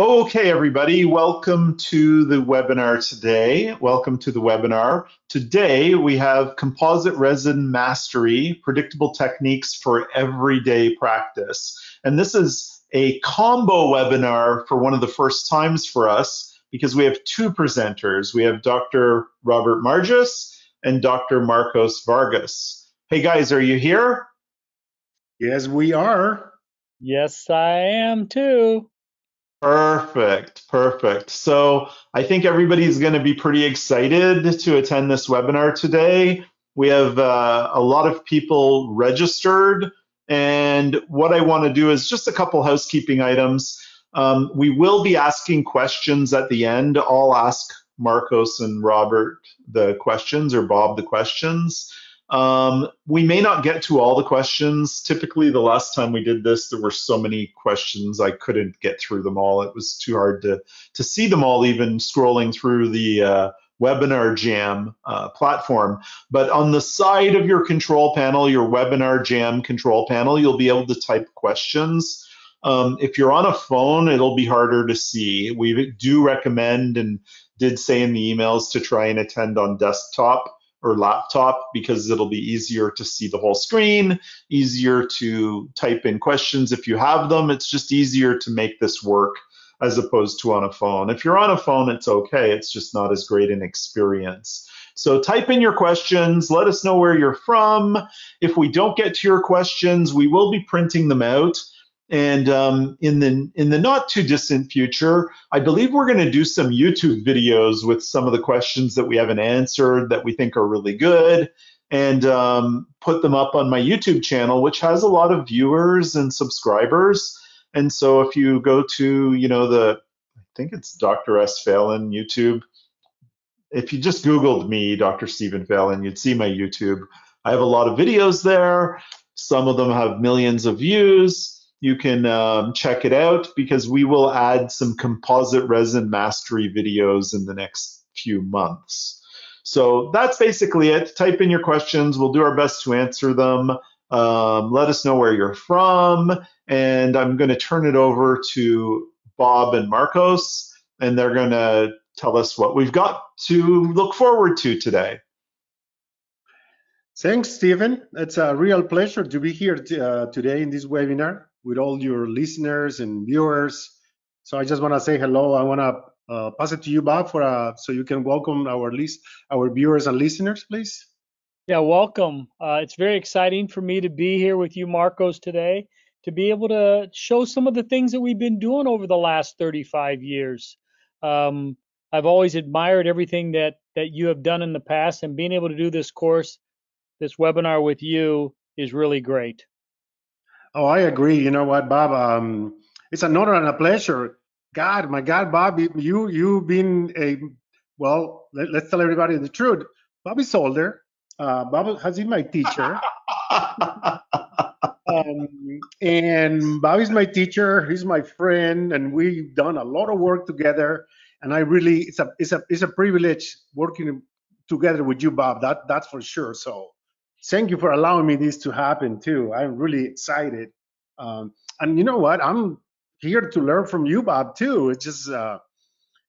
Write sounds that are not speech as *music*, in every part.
Okay, everybody, welcome to the webinar today. Welcome to the webinar. Today we have Composite Resin Mastery, Predictable Techniques for Everyday Practice. And this is a combo webinar for one of the first times for us because we have two presenters. We have Dr. Robert Margeas and Dr. Marcos Vargas. Hey guys, are you here? Yes, we are. Yes, I am too. Perfect, perfect. So I think everybody's going to be pretty excited to attend this webinar today. We have uh, a lot of people registered, and what I want to do is just a couple housekeeping items. Um, we will be asking questions at the end. I'll ask Marcos and Robert the questions, or Bob the questions. Um, we may not get to all the questions. Typically, the last time we did this, there were so many questions I couldn't get through them all. It was too hard to to see them all, even scrolling through the uh, Webinar Jam uh, platform. But on the side of your control panel, your Webinar Jam control panel, you'll be able to type questions. Um, if you're on a phone, it'll be harder to see. We do recommend and did say in the emails to try and attend on desktop or laptop because it'll be easier to see the whole screen, easier to type in questions if you have them. It's just easier to make this work as opposed to on a phone. If you're on a phone, it's okay. It's just not as great an experience. So type in your questions. Let us know where you're from. If we don't get to your questions, we will be printing them out. And um, in the in the not too distant future, I believe we're going to do some YouTube videos with some of the questions that we haven't answered that we think are really good, and um, put them up on my YouTube channel, which has a lot of viewers and subscribers. And so if you go to you know the I think it's Dr. S Phelan YouTube. If you just Googled me, Dr. Stephen Phelan, you'd see my YouTube. I have a lot of videos there. Some of them have millions of views you can um, check it out because we will add some composite resin mastery videos in the next few months. So that's basically it. Type in your questions. We'll do our best to answer them. Um, let us know where you're from. And I'm going to turn it over to Bob and Marcos, and they're going to tell us what we've got to look forward to today. Thanks, Stephen. It's a real pleasure to be here uh, today in this webinar with all your listeners and viewers. So I just want to say hello. I want to uh, pass it to you, Bob, for uh, so you can welcome our list, our viewers and listeners, please. Yeah, welcome. Uh, it's very exciting for me to be here with you, Marcos, today, to be able to show some of the things that we've been doing over the last 35 years. Um, I've always admired everything that that you have done in the past, and being able to do this course, this webinar with you is really great. Oh, I agree. You know what, Bob? Um, it's an honor and a pleasure. God, my God, Bob, you you've been a well. Let, us tell everybody the truth. Bobby's older. Uh, Bob has been my teacher. *laughs* um, and Bobby's my teacher. He's my friend, and we've done a lot of work together. And I really, it's a it's a it's a privilege working together with you, Bob. That that's for sure. So thank you for allowing me this to happen too. I'm really excited. Um, and you know what? I'm here to learn from you, Bob, too. It's just, uh,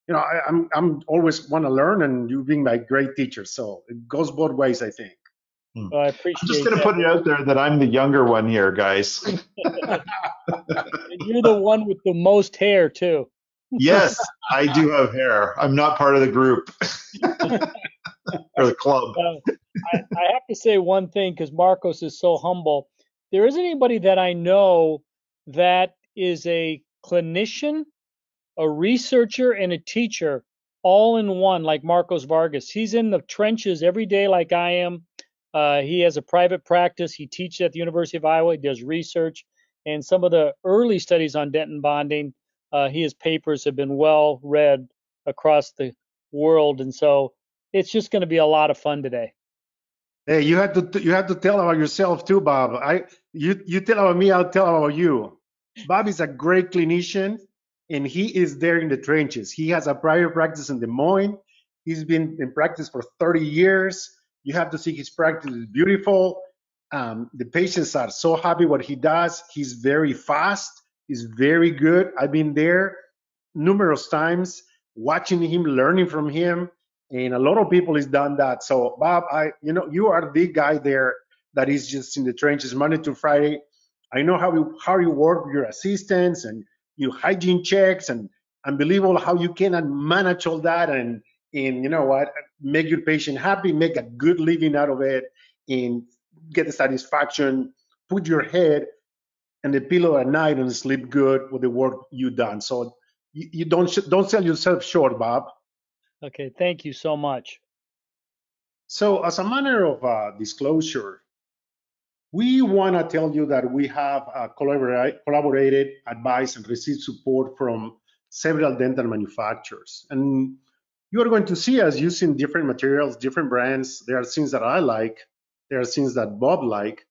you know, I, am I'm, I'm always want to learn, and you being my great teacher. So it goes both ways, I think. Hmm. Well, I appreciate. I'm just going to put it out there that I'm the younger one here, guys. *laughs* You're the one with the most hair, too. yes, *laughs* I do have hair. I'm not part of the group *laughs* *laughs* or the club. Uh, I, I have to say one thing because Marcos is so humble. There isn't anybody that I know that is a clinician, a researcher, and a teacher all in one, like Marcos Vargas. He's in the trenches every day, like I am. Uh, he has a private practice. He teaches at the University of Iowa. He does research, and some of the early studies on dentin bonding, uh, his papers have been well read across the world, and so it's just going to be a lot of fun today. Hey, you have to you have to tell about yourself too, Bob. I you you tell about me, I'll tell about you. Bob is a great clinician, and he is there in the trenches. He has a private practice in Des Moines. He's been in practice for 30 years. You have to see his practice is beautiful. Um, the patients are so happy what he does. He's very fast. He's very good. I've been there. numerous times, watching him, learning from him, and a lot of people has done that. So Bob, I you know you are the guy there that is just in the trenches Monday to Friday. I know how you how you work your assistants and your hygiene checks and unbelievable how you can manage all that and and you know what make your patient happy, make a good living out of it, and get the satisfaction. Put your head and the pillow at night and sleep good with the work you done. So you, you don't don't sell yourself short, Bob. Okay, thank you so much. So as a matter of uh, disclosure, we want to tell you that we have uh, collaborated, advised, and received support from several dental manufacturers. And you are going to see us using different materials, different brands. There are things that I like, there are things that Bob like,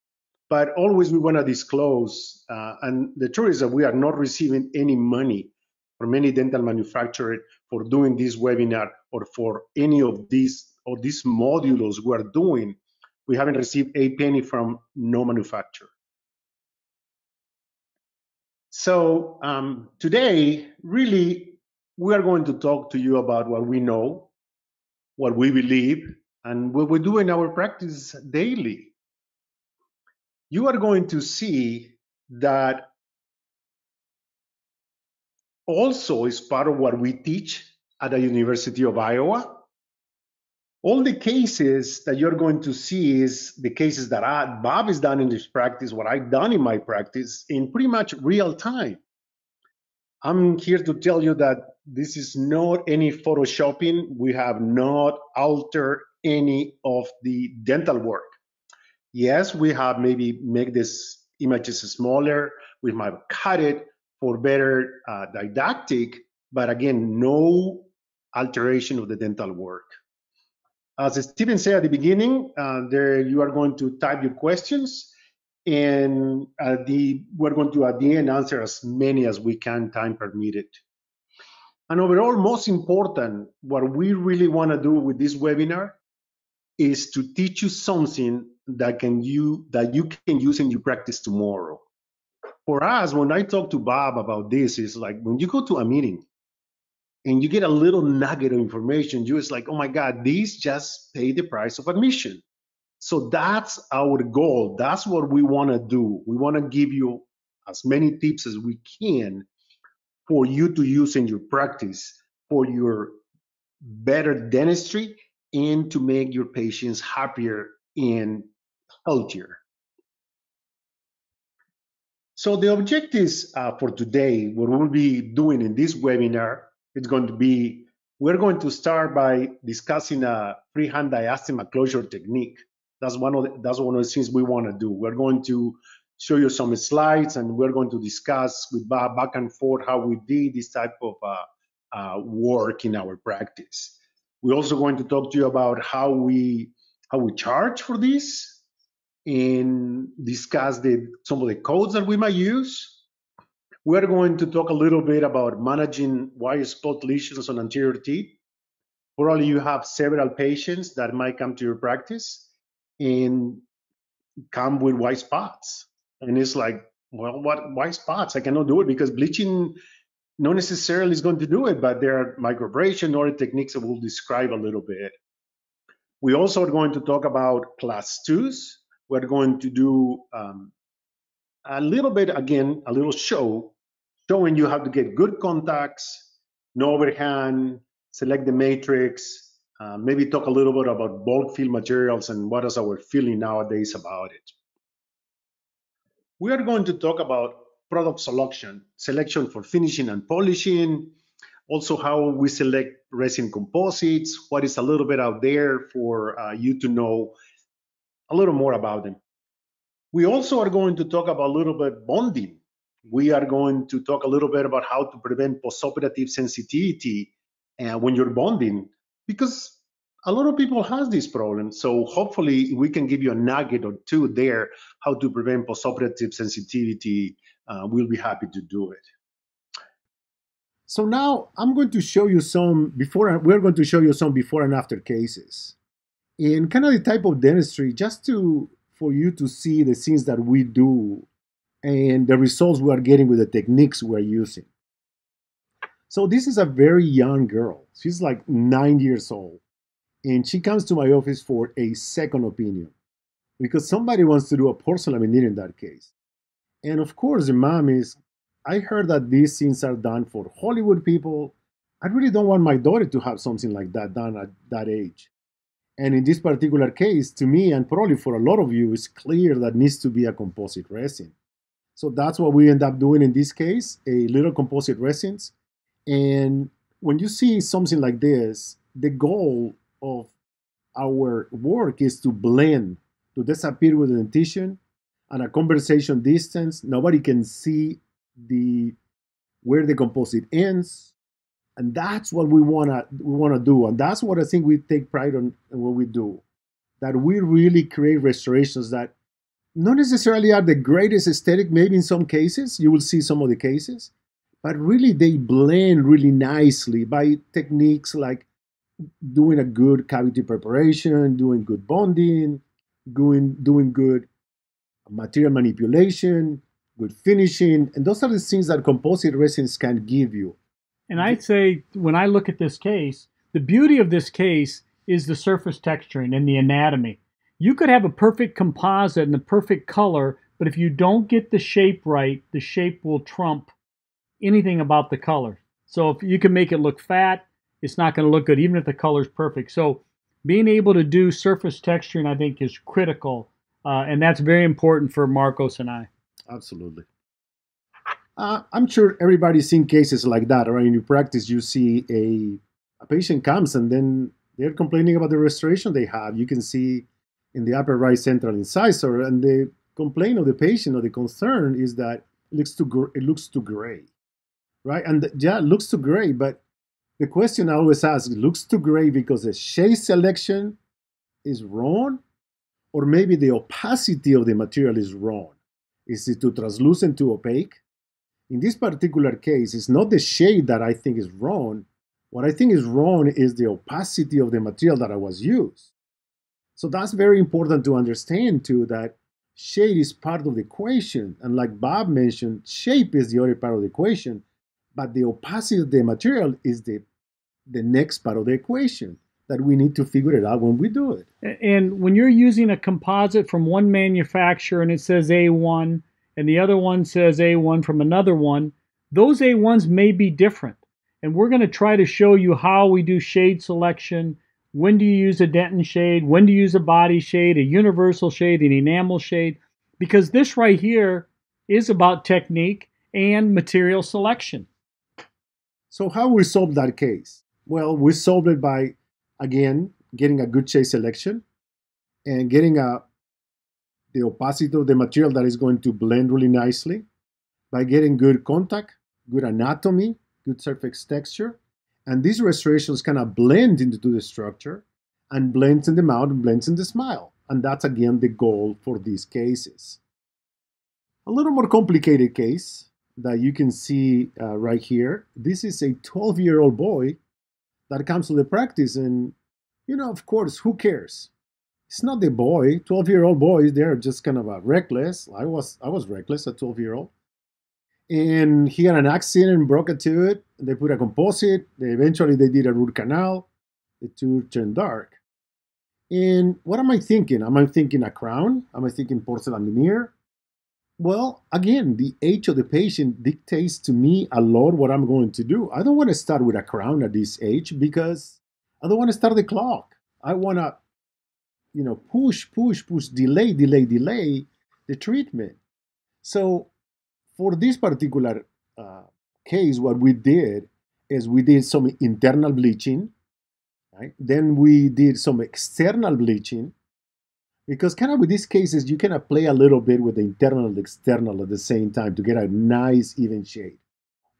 but always we want to disclose. Uh, and the truth is that we are not receiving any money from any dental manufacturer for doing this webinar or for any of these or these modules we are doing. We haven't received a penny from no manufacturer. So um, today, really, we are going to talk to you about what we know, what we believe, and what we do in our practice daily you are going to see that also is part of what we teach at the University of Iowa. All the cases that you're going to see is the cases that I, Bob has done in his practice, what I've done in my practice in pretty much real time. I'm here to tell you that this is not any photoshopping. We have not altered any of the dental work. Yes, we have maybe make this images smaller. We might cut it for better uh, didactic, but again, no alteration of the dental work. As Stephen said at the beginning, uh, there you are going to type your questions, and the we're going to at the end answer as many as we can, time permitted. And overall, most important, what we really want to do with this webinar is to teach you something that can you that you can use in your practice tomorrow. For us, when I talk to Bob about this, is like when you go to a meeting and you get a little nugget of information, you it's like, oh my God, these just pay the price of admission. So that's our goal. That's what we want to do. We want to give you as many tips as we can for you to use in your practice for your better dentistry and to make your patients happier and healthier. So the objectives uh, for today, what we'll be doing in this webinar, is going to be, we're going to start by discussing a freehand diastema closure technique. That's one of the, that's one of the things we want to do. We're going to show you some slides and we're going to discuss with Bob back and forth how we did this type of uh, uh, work in our practice. We're also going to talk to you about how we how we charge for this and discuss the, some of the codes that we might use. We're going to talk a little bit about managing white spot lesions on anterior teeth. Probably you have several patients that might come to your practice and come with white spots. And it's like, well, what white spots? I cannot do it because bleaching not necessarily is going to do it, but there are microabrasion or techniques that we'll describe a little bit. We also are going to talk about class twos. We're going to do um, a little bit, again, a little show, showing you how to get good contacts, no overhang, select the matrix, uh, maybe talk a little bit about bulk fill materials and what is our feeling nowadays about it. We are going to talk about product selection, selection for finishing and polishing, also how we select resin composites, what is a little bit out there for uh, you to know a little more about them. We also are going to talk about a little bit bonding. We are going to talk a little bit about how to prevent postoperative sensitivity uh, when you're bonding, because a lot of people has this problem. So hopefully we can give you a nugget or two there how to prevent postoperative sensitivity uh, we'll be happy to do it. So now I'm going to show you some before, we're going to show you some before and after cases. In kind of the type of dentistry, just to, for you to see the things that we do and the results we are getting with the techniques we're using. So this is a very young girl. She's like nine years old. And she comes to my office for a second opinion because somebody wants to do a porcelain veneer in that case. And of course, the mom is, I heard that these things are done for Hollywood people. I really don't want my daughter to have something like that done at that age. And in this particular case, to me, and probably for a lot of you, it's clear that needs to be a composite resin. So that's what we end up doing in this case, a little composite resins. And when you see something like this, the goal of our work is to blend, to disappear with the dentition and a conversation distance. Nobody can see the where the composite ends. And that's what we wanna we wanna do. And that's what I think we take pride on what we do. That we really create restorations that not necessarily are the greatest aesthetic, maybe in some cases, you will see some of the cases, but really they blend really nicely by techniques like doing a good cavity preparation, doing good bonding, doing, doing good material manipulation, good finishing, and those are the things that composite resins can give you. And I'd say when I look at this case, the beauty of this case is the surface texturing and the anatomy. You could have a perfect composite and the perfect color, but if you don't get the shape right, the shape will trump anything about the color. So if you can make it look fat, it's not going to look good, even if the color is perfect. So being able to do surface texturing, I think, is critical, uh, and that's very important for Marcos and I. Absolutely. Uh, I'm sure everybody's seen cases like that, right? In your practice, you see a, a patient comes and then they're complaining about the restoration they have. You can see in the upper right central incisor, and the complaint of the patient or the concern is that it looks too gr- it looks too gray, right? And yeah, it looks too gray. But the question I always ask: looks too gray because the shade selection is wrong, or maybe the opacity of the material is wrong. Is it too translucent, too opaque? In this particular case, it's not the shade that I think is wrong. What I think is wrong is the opacity of the material that I was used. So that's very important to understand too that shade is part of the equation. And like Bob mentioned, shape is the other part of the equation, but the opacity of the material is the, the next part of the equation that we need to figure it out when we do it. And when you're using a composite from one manufacturer and it says A1 and the other one says A1 from another one, those A1s may be different. And we're going to try to show you how we do shade selection. When do you use a dentin shade? When do you use a body shade, a universal shade, an enamel shade? Because this right here is about technique and material selection. So how we solve that case? Well, we solved it by again getting a good shade selection and getting a the opacity of the material that is going to blend really nicely by getting good contact, good anatomy, good surface texture, and these restorations kind of blend into the structure and blends in the mouth and blends in the smile. And that's again the goal for these cases. A little more complicated case that you can see uh, right here. This is a 12 year old boy that comes to the practice and you know of course who cares it's not the boy. 12 year old boys they're just kind of a reckless. I was i was reckless at 12 year old and he had an accident and broke a tooth. They put a composite. They eventually they did a root canal. The tooth turned dark. And what am i thinking? Am i thinking a crown? Am i thinking porcelain veneer? Well, again, the age of the patient dictates to me a lot what I'm going to do. I don't want to start with a crown at this age because I don't want to start the clock. I want to, you know, push, push, push, delay, delay, delay the treatment. So, for this particular uh, case, what we did is we did some internal bleaching, right? Then we did some external bleaching because kind of with these cases you kind of play a little bit with the internal and external at the same time to get a nice even shade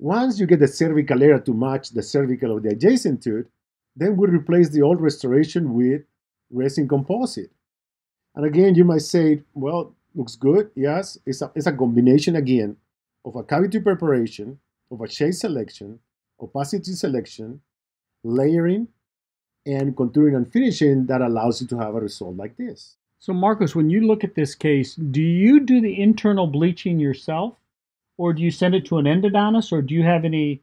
once you get the cervical area to match the cervical of the adjacent tooth then we replace the old restoration with resin composite and again you might say well looks good yes it's a, it's a combination again of a cavity preparation of a shade selection opacity selection layering and contouring and finishing that allows you to have a result like this so, Marcos, when you look at this case, do you do the internal bleaching yourself, or do you send it to an endodontist, or do you have any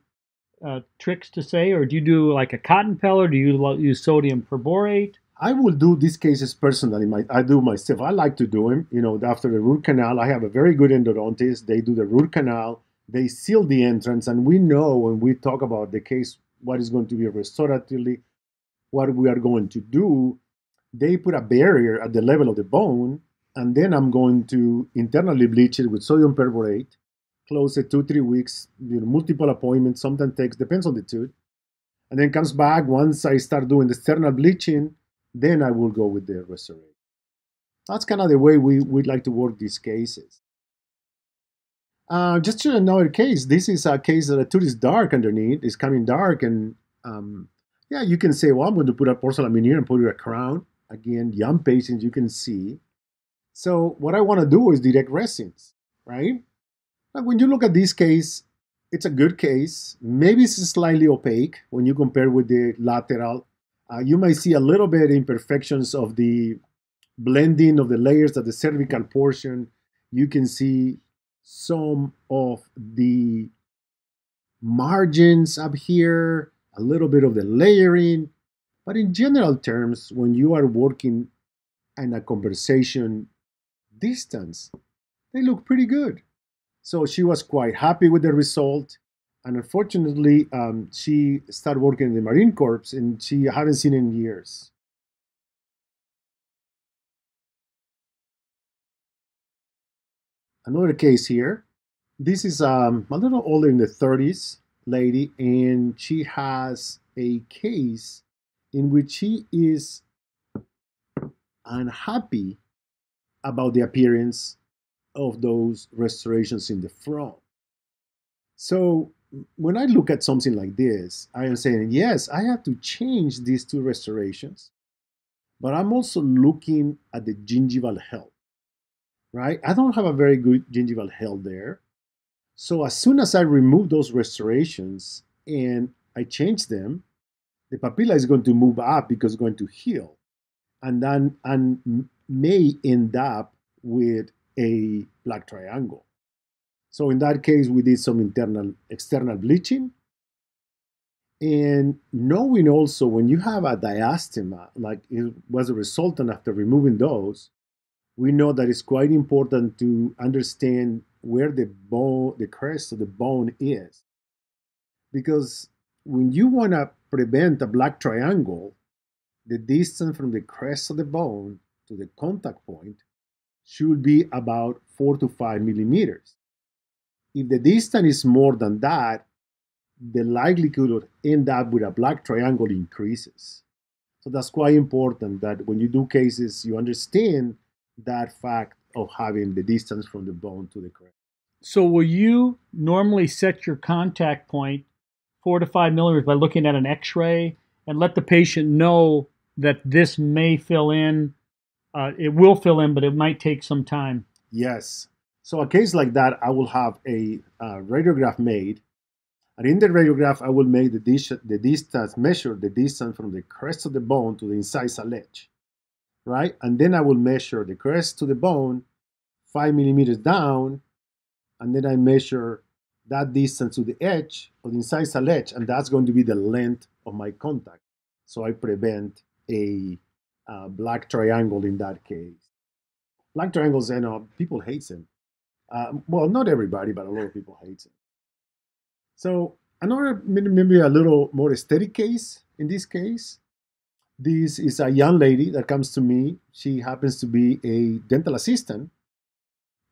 uh, tricks to say, or do you do like a cotton pellet? Or do you use sodium perborate? I will do these cases personally. My, I do myself. I like to do them. You know, after the root canal, I have a very good endodontist. They do the root canal. They seal the entrance, and we know when we talk about the case what is going to be restoratively, what we are going to do. They put a barrier at the level of the bone, and then I'm going to internally bleach it with sodium perborate. Close it two three weeks. You know, multiple appointments. Sometimes takes depends on the tooth, and then comes back once I start doing the external bleaching then I will go with the restoration. That's kind of the way we would like to work these cases. Uh, just to another case, this is a case that the tooth is dark underneath, it's coming dark, and um, yeah, you can say, well, I'm going to put a porcelain veneer and put it a crown. Again, young patients, you can see. So what I want to do is direct resins, right? Like when you look at this case, it's a good case. Maybe it's slightly opaque when you compare with the lateral uh, you might see a little bit imperfections of the blending of the layers of the cervical portion. You can see some of the margins up here, a little bit of the layering. But in general terms, when you are working in a conversation distance, they look pretty good. So she was quite happy with the result and unfortunately, um, she started working in the Marine Corps, and she haven't seen in years. Another case here. This is um, a little older in the 30s lady, and she has a case in which she is unhappy about the appearance of those restorations in the front. So when I look at something like this, I am saying, yes, I have to change these two restorations, but I'm also looking at the gingival health, right? I don't have a very good gingival health there. So as soon as I remove those restorations and I change them, the papilla is going to move up because it's going to heal. And then and may end up with a black triangle. So in that case, we did some internal, external bleaching. And knowing also when you have a diastema, like it was a resultant after removing those, we know that it's quite important to understand where the bone, the crest of the bone is. Because when you want to prevent a black triangle, the distance from the crest of the bone to the contact point should be about four to five millimeters. If the distance is more than that, the likelihood of end up with a black triangle increases. So that's quite important that when you do cases, you understand that fact of having the distance from the bone to the crest. So will you normally set your contact point four to five millimeters by looking at an X-ray and let the patient know that this may fill in? Uh, it will fill in, but it might take some time. Yes, so a case like that, I will have a radiograph made. And in the radiograph, I will make the, dis the distance, measure the distance from the crest of the bone to the incisal edge, right? And then I will measure the crest to the bone, five millimeters down, and then I measure that distance to the edge of the incisal edge, and that's going to be the length of my contact. So I prevent a uh, black triangle in that case. Black triangles, you know, people hate them. Uh, well, not everybody, but a lot of people hate it. So another maybe a little more aesthetic case in this case. This is a young lady that comes to me. She happens to be a dental assistant,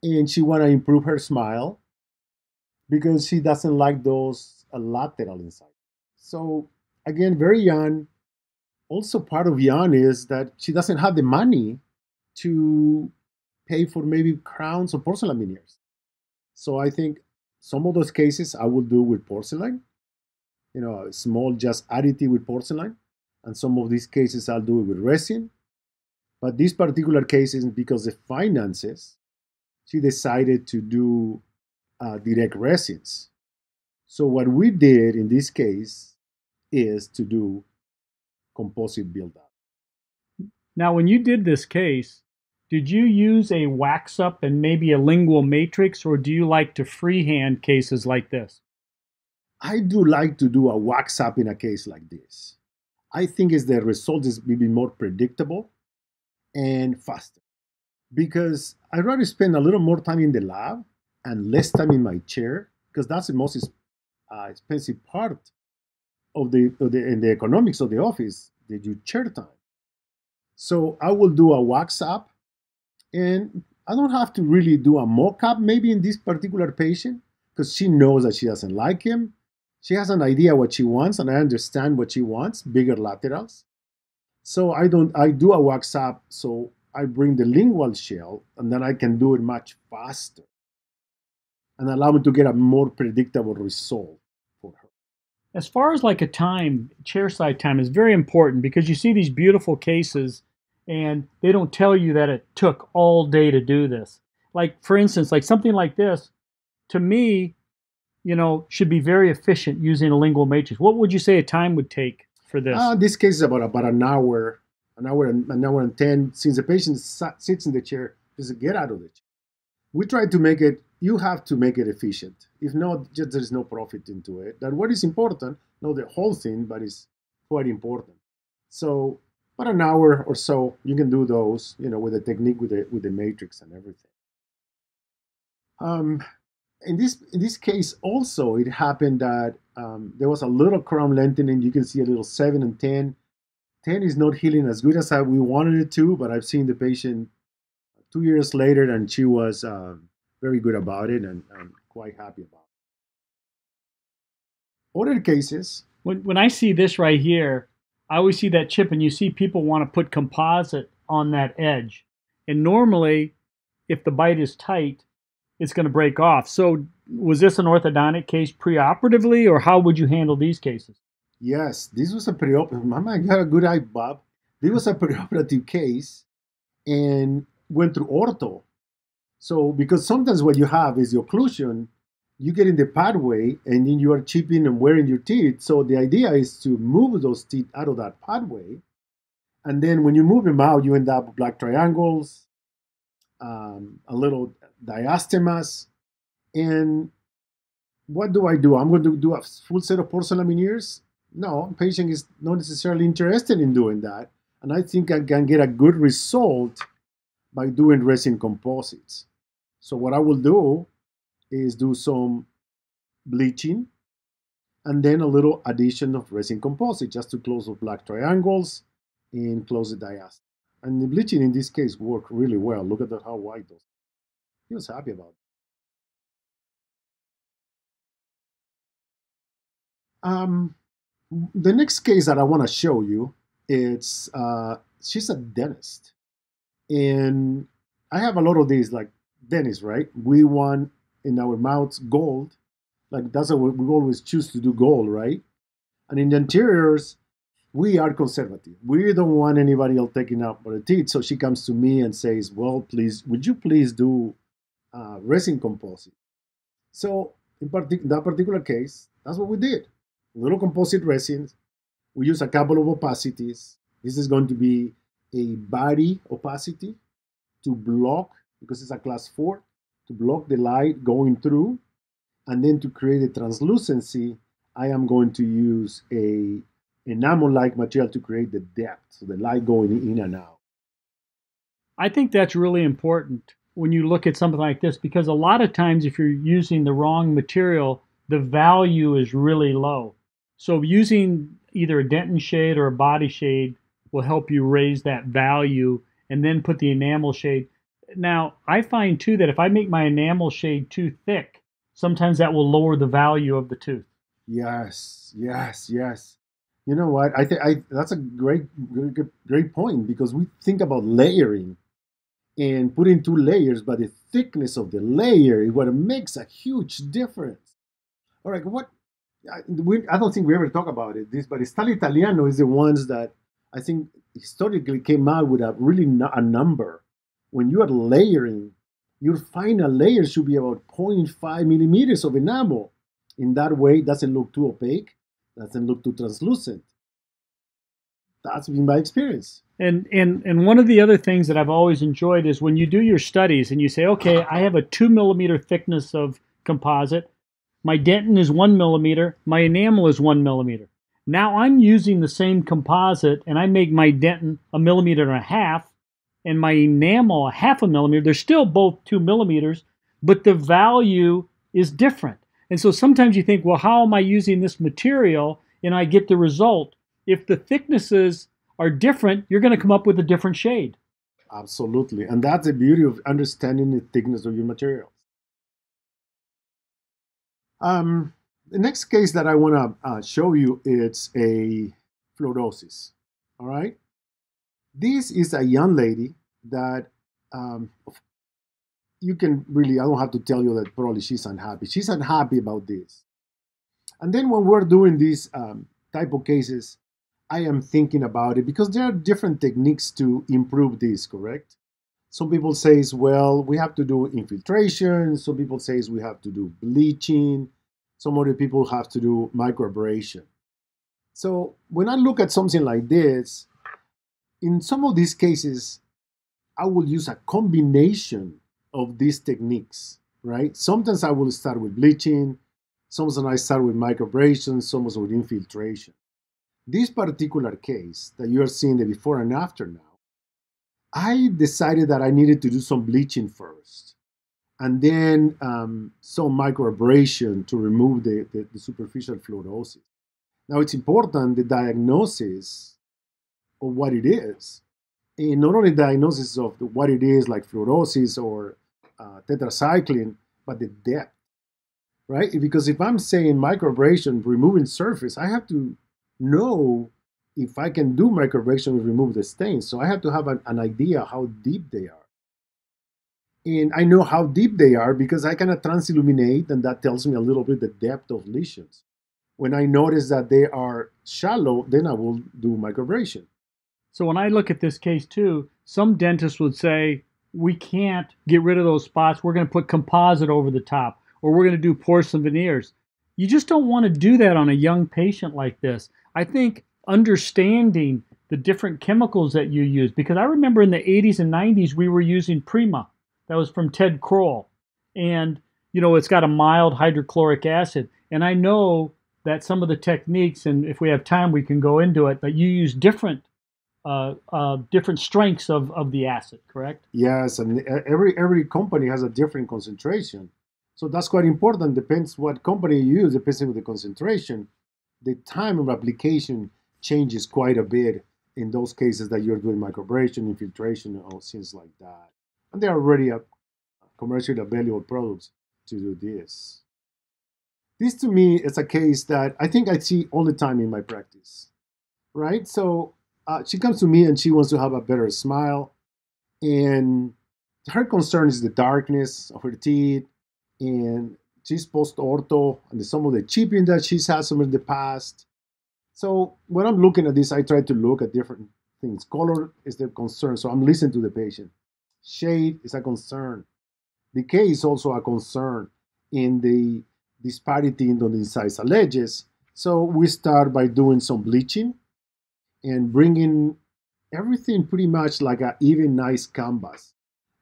and she want to improve her smile because she doesn't like those uh, lateral inside. So again, very young. Also, part of young is that she doesn't have the money to pay for maybe crowns or porcelain veneers. So I think some of those cases I will do with porcelain, you know, small just additive with porcelain. And some of these cases I'll do it with resin. But this particular case is because the finances, she decided to do uh, direct resins. So what we did in this case is to do composite build up. Now, when you did this case, did you use a wax up and maybe a lingual matrix, or do you like to freehand cases like this? I do like to do a wax up in a case like this. I think is the result is maybe more predictable and faster because I'd rather spend a little more time in the lab and less time in my chair because that's the most uh, expensive part of the, of the in the economics of the office you chair time. So I will do a wax up and I don't have to really do a mock up maybe in this particular patient because she knows that she doesn't like him. She has an idea what she wants and I understand what she wants, bigger laterals. So I don't I do a wax up so I bring the lingual shell and then I can do it much faster and allow me to get a more predictable result for her. As far as like a time, chairside time is very important because you see these beautiful cases and they don't tell you that it took all day to do this. Like for instance, like something like this, to me, you know, should be very efficient using a lingual matrix. What would you say a time would take for this? Uh, this case is about about an hour, an hour and an hour and ten. Since the patient sits in the chair, just get out of the chair. We try to make it. You have to make it efficient. If not, just there is no profit into it. That what is important, not the whole thing, but it's quite important. So about an hour or so you can do those you know with the technique with the with the matrix and everything. Um, in this in this case also it happened that um, there was a little crown lengthening. You can see a little 7 and 10 10 is not healing as good as I, we wanted it to but i've seen the patient two years later and she was uh, very good about it and, and quite happy about it. Other cases when, when i see this right here I always see that chip, and you see people want to put composite on that edge. And normally, if the bite is tight, it's going to break off. So, was this an orthodontic case preoperatively, or how would you handle these cases? Yes, this was a preoperative. Mama, had a good eye, Bob. This was a *laughs* preoperative case, and went through ortho. So, because sometimes what you have is the occlusion you get in the pathway and then you are chipping and wearing your teeth. So the idea is to move those teeth out of that pathway. And then when you move them out, you end up with black triangles, um, a little diastemas. And what do I do? I'm going to do a full set of porcelain veneers? No, patient is not necessarily interested in doing that. And I think I can get a good result by doing resin composites. So what I will do is do some bleaching and then a little addition of resin composite just to close the black triangles and close the diastema. And the bleaching in this case worked really well. Look at that how white those. He was happy about it. Um, the next case that I want to show you, it's uh, she's a dentist, and I have a lot of these like dentists, right? We want in our mouths gold. Like that's what we always choose to do gold, right? And in the anteriors, we are conservative. We don't want anybody else taking out our teeth. So she comes to me and says, "Well, please, would you please do uh, resin composite?" So in that particular case, that's what we did. Little composite resins. We use a couple of opacities. This is going to be a body opacity to block because it's a class four to block the light going through. And then to create a translucency, I am going to use a enamel-like material to create the depth, so the light going in and out. I think that's really important when you look at something like this because a lot of times if you're using the wrong material, the value is really low. So using either a dentin shade or a body shade will help you raise that value and then put the enamel shade now, I find too that if I make my enamel shade too thick, sometimes that will lower the value of the tooth. Yes, yes, yes. You know what? I think I that's a great, great, great point because we think about layering and putting two layers, but the thickness of the layer is what makes a huge difference. All right, what? I, we, I don't think we ever talk about it. This, but Style Italiano is the ones that I think historically came out with a really a number when you are layering, your final layer should be about 0.5 millimeters of enamel. In that way, it doesn't look too opaque, doesn't look too translucent. That's been my experience. And, and and one of the other things that I've always enjoyed is when you do your studies and you say, okay, I have a two millimeter thickness of composite. My dentin is one millimeter, my enamel is one millimeter. Now I'm using the same composite and I make my dentin a millimeter and a half and my enamel a half a millimeter. They're still both two millimeters, but the value is different. And so sometimes you think, well, how am I using this material? And I get the result. If the thicknesses are different, you're going to come up with a different shade. Absolutely. And that's the beauty of understanding the thickness of your materials. Um, the next case that I want to uh, show you it's a fluorosis. All right. This is a young lady that um, you can really, I don't have to tell you that probably she's unhappy. She's unhappy about this. And then when we're doing these um, type of cases, I am thinking about it because there are different techniques to improve this, correct? Some people say, well, we have to do infiltration. Some people say we have to do bleaching. Some other people have to do microabrasion. So when I look at something like this, in some of these cases, I will use a combination of these techniques, right? Sometimes I will start with bleaching, sometimes I start with microabrasion, sometimes with infiltration. This particular case that you are seeing the before and after now, I decided that I needed to do some bleaching first and then um, some microabrasion to remove the, the, the superficial fluorosis. Now it's important the diagnosis of what it is and not only diagnosis of what it is like fluorosis or uh, tetracycline, but the depth, right? Because if I'm saying microabrasion, removing surface, I have to know if I can do microabrasion and remove the stains. So I have to have an, an idea how deep they are. And I know how deep they are because I kind of transilluminate, and that tells me a little bit the depth of lesions. When I notice that they are shallow, then I will do microabrasion. So when I look at this case too, some dentists would say, we can't get rid of those spots. We're going to put composite over the top, or we're going to do porcelain veneers. You just don't want to do that on a young patient like this. I think understanding the different chemicals that you use, because I remember in the 80s and 90s we were using Prema. That was from Ted Croll. And, you know, it's got a mild hydrochloric acid. And I know that some of the techniques, and if we have time, we can go into it, but you use different uh, uh, different strengths of, of the acid, correct? Yes, and every every company has a different concentration. So that's quite important. Depends what company you use, depends on the concentration. The time of application changes quite a bit in those cases that you're doing microabrasion, infiltration, or things like that. And there are already a commercially available products to do this. This to me is a case that I think I see all the time in my practice, right? So uh, she comes to me and she wants to have a better smile. And her concern is the darkness of her teeth. And she's post ortho and some of the chipping that she's had some in the past. So when I'm looking at this, I try to look at different things. Color is the concern, so I'm listening to the patient. Shade is a concern. Decay is also a concern in the disparity in the incisal edges. So we start by doing some bleaching and bringing everything pretty much like an even nice canvas.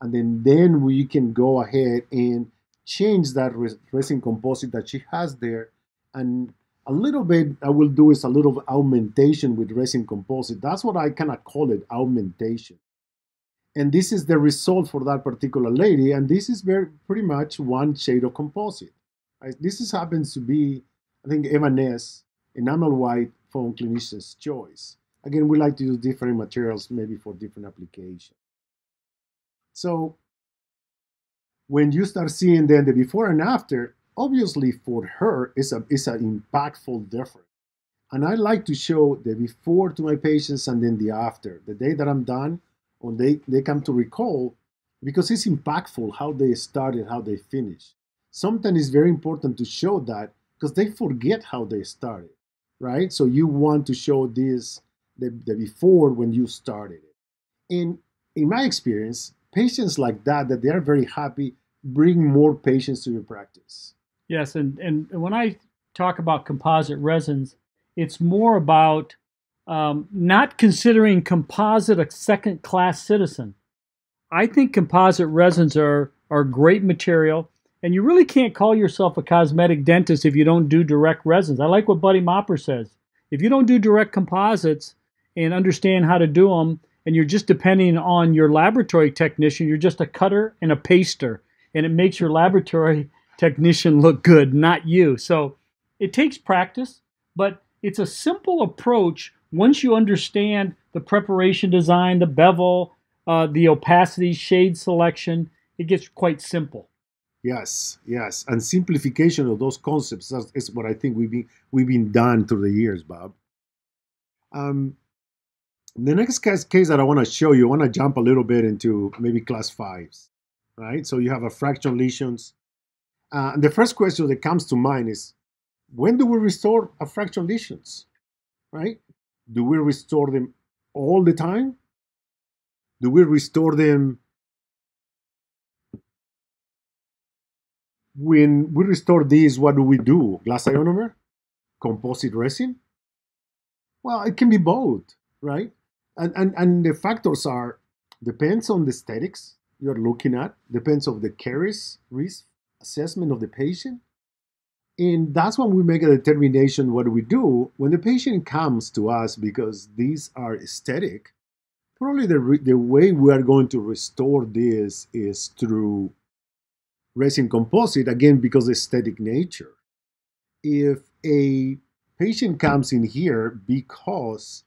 And then, then we can go ahead and change that resin composite that she has there. And a little bit I will do is a little augmentation with resin composite. That's what I kind of call it, augmentation. And this is the result for that particular lady. And this is very pretty much one shade of composite. This is, happens to be, I think, Evanesse, enamel white from Clinician's Choice. Again, we like to use different materials maybe for different applications. So when you start seeing then the before and after, obviously for her it's a it's an impactful difference. And I like to show the before to my patients and then the after. The day that I'm done, when they, they come to recall, because it's impactful how they started, how they finish. Sometimes it's very important to show that because they forget how they started, right? So you want to show this the, before when you started it. And in my experience, patients like that, that they are very happy, bring more patients to your practice. Yes, and, and when I talk about composite resins, it's more about um, not considering composite a second class citizen. I think composite resins are, are great material. And you really can't call yourself a cosmetic dentist if you don't do direct resins. I like what Buddy Mopper says. If you don't do direct composites and understand how to do them, and you're just depending on your laboratory technician, you're just a cutter and a paster, and it makes your laboratory technician look good, not you. So it takes practice, but it's a simple approach once you understand the preparation design, the bevel, uh, the opacity, shade selection. It gets quite simple. Yes, yes, and simplification of those concepts is what I think we've been we've been done through the years, Bob. Um, the next case, case that I want to show you, I want to jump a little bit into maybe class fives, right? So you have abfraction lesions. Uh, and the first question that comes to mind is, when do we restore abfraction lesions, right? Do we restore them all the time? Do we restore them when we restore these, what do we do? Glass ionomer? Composite resin? Well, it can be both, right? And, and, and the factors are, depends on the aesthetics you're looking at, depends on the caries risk assessment of the patient. And that's when we make a determination what we do when the patient comes to us because these are aesthetic. Probably the, the way we are going to restore this is through resin composite, again, because aesthetic nature. If a patient comes in here because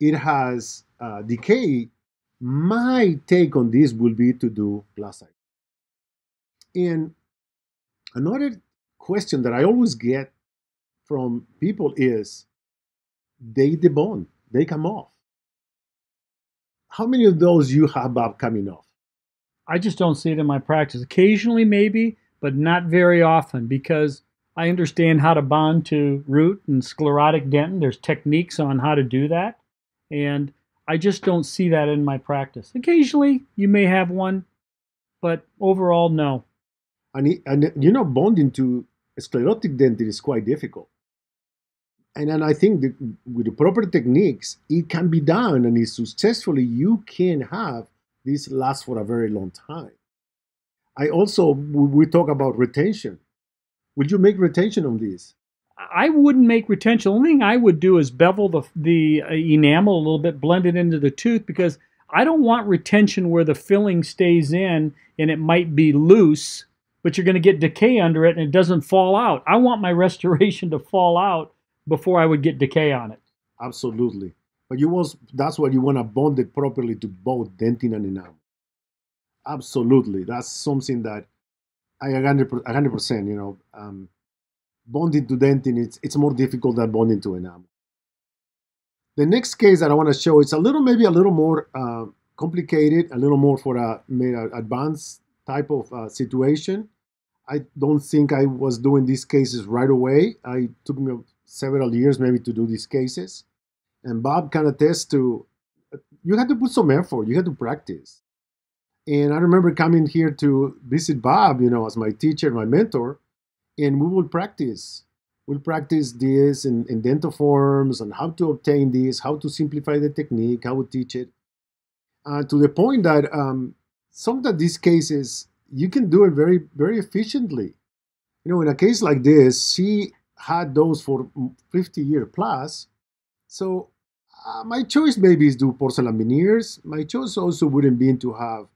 it has uh, decay, my take on this will be to do glass And another question that I always get from people is they debond, they come off. How many of those you have, Bob, coming off? I just don't see it in my practice. Occasionally, maybe, but not very often because I understand how to bond to root and sclerotic dentin. There's techniques on how to do that. And I just don't see that in my practice. Occasionally, you may have one, but overall, no. And, and you know, bonding to sclerotic dentin is quite difficult. And then I think that with the proper techniques, it can be done, and if successfully, you can have this last for a very long time. I also, we talk about retention. Would you make retention on this? I wouldn't make retention. The only thing I would do is bevel the, the uh, enamel a little bit, blend it into the tooth because I don't want retention where the filling stays in and it might be loose, but you're going to get decay under it and it doesn't fall out. I want my *laughs* restoration to fall out before I would get decay on it. Absolutely. But you want that's why you want to bond it properly to both dentin and enamel. Absolutely, that's something that I 100 percent. You know, um, bonding to dentin it's it's more difficult than bonding to enamel. The next case that I want to show is a little maybe a little more uh, complicated, a little more for a, a advanced type of uh, situation. I don't think I was doing these cases right away. I took me several years maybe to do these cases and Bob kind of attests to you had to put some effort, you had to practice. And I remember coming here to visit Bob, you know, as my teacher, my mentor, and we will practice. We'll practice this in, in dental forms and how to obtain this, how to simplify the technique, how to teach it. Uh, to the point that um, some of these cases, you can do it very, very efficiently. You know, in a case like this, she had those for 50 years plus, so uh, my choice maybe is do porcelain veneers. My choice also wouldn't be to have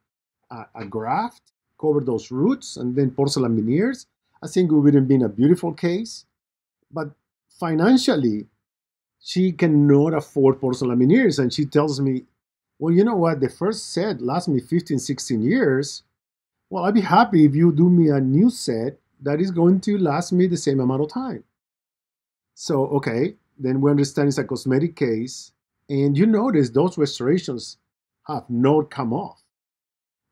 a, a, graft, cover those roots, and then porcelain veneers. I think it wouldn't been a beautiful case. But financially, she cannot afford porcelain veneers. And she tells me, well, you know what? The first set lasts me 15, 16 years. Well, I'd be happy if you do me a new set that is going to last me the same amount of time. So, okay, then we understand it's a cosmetic case. And you notice those restorations have not come off.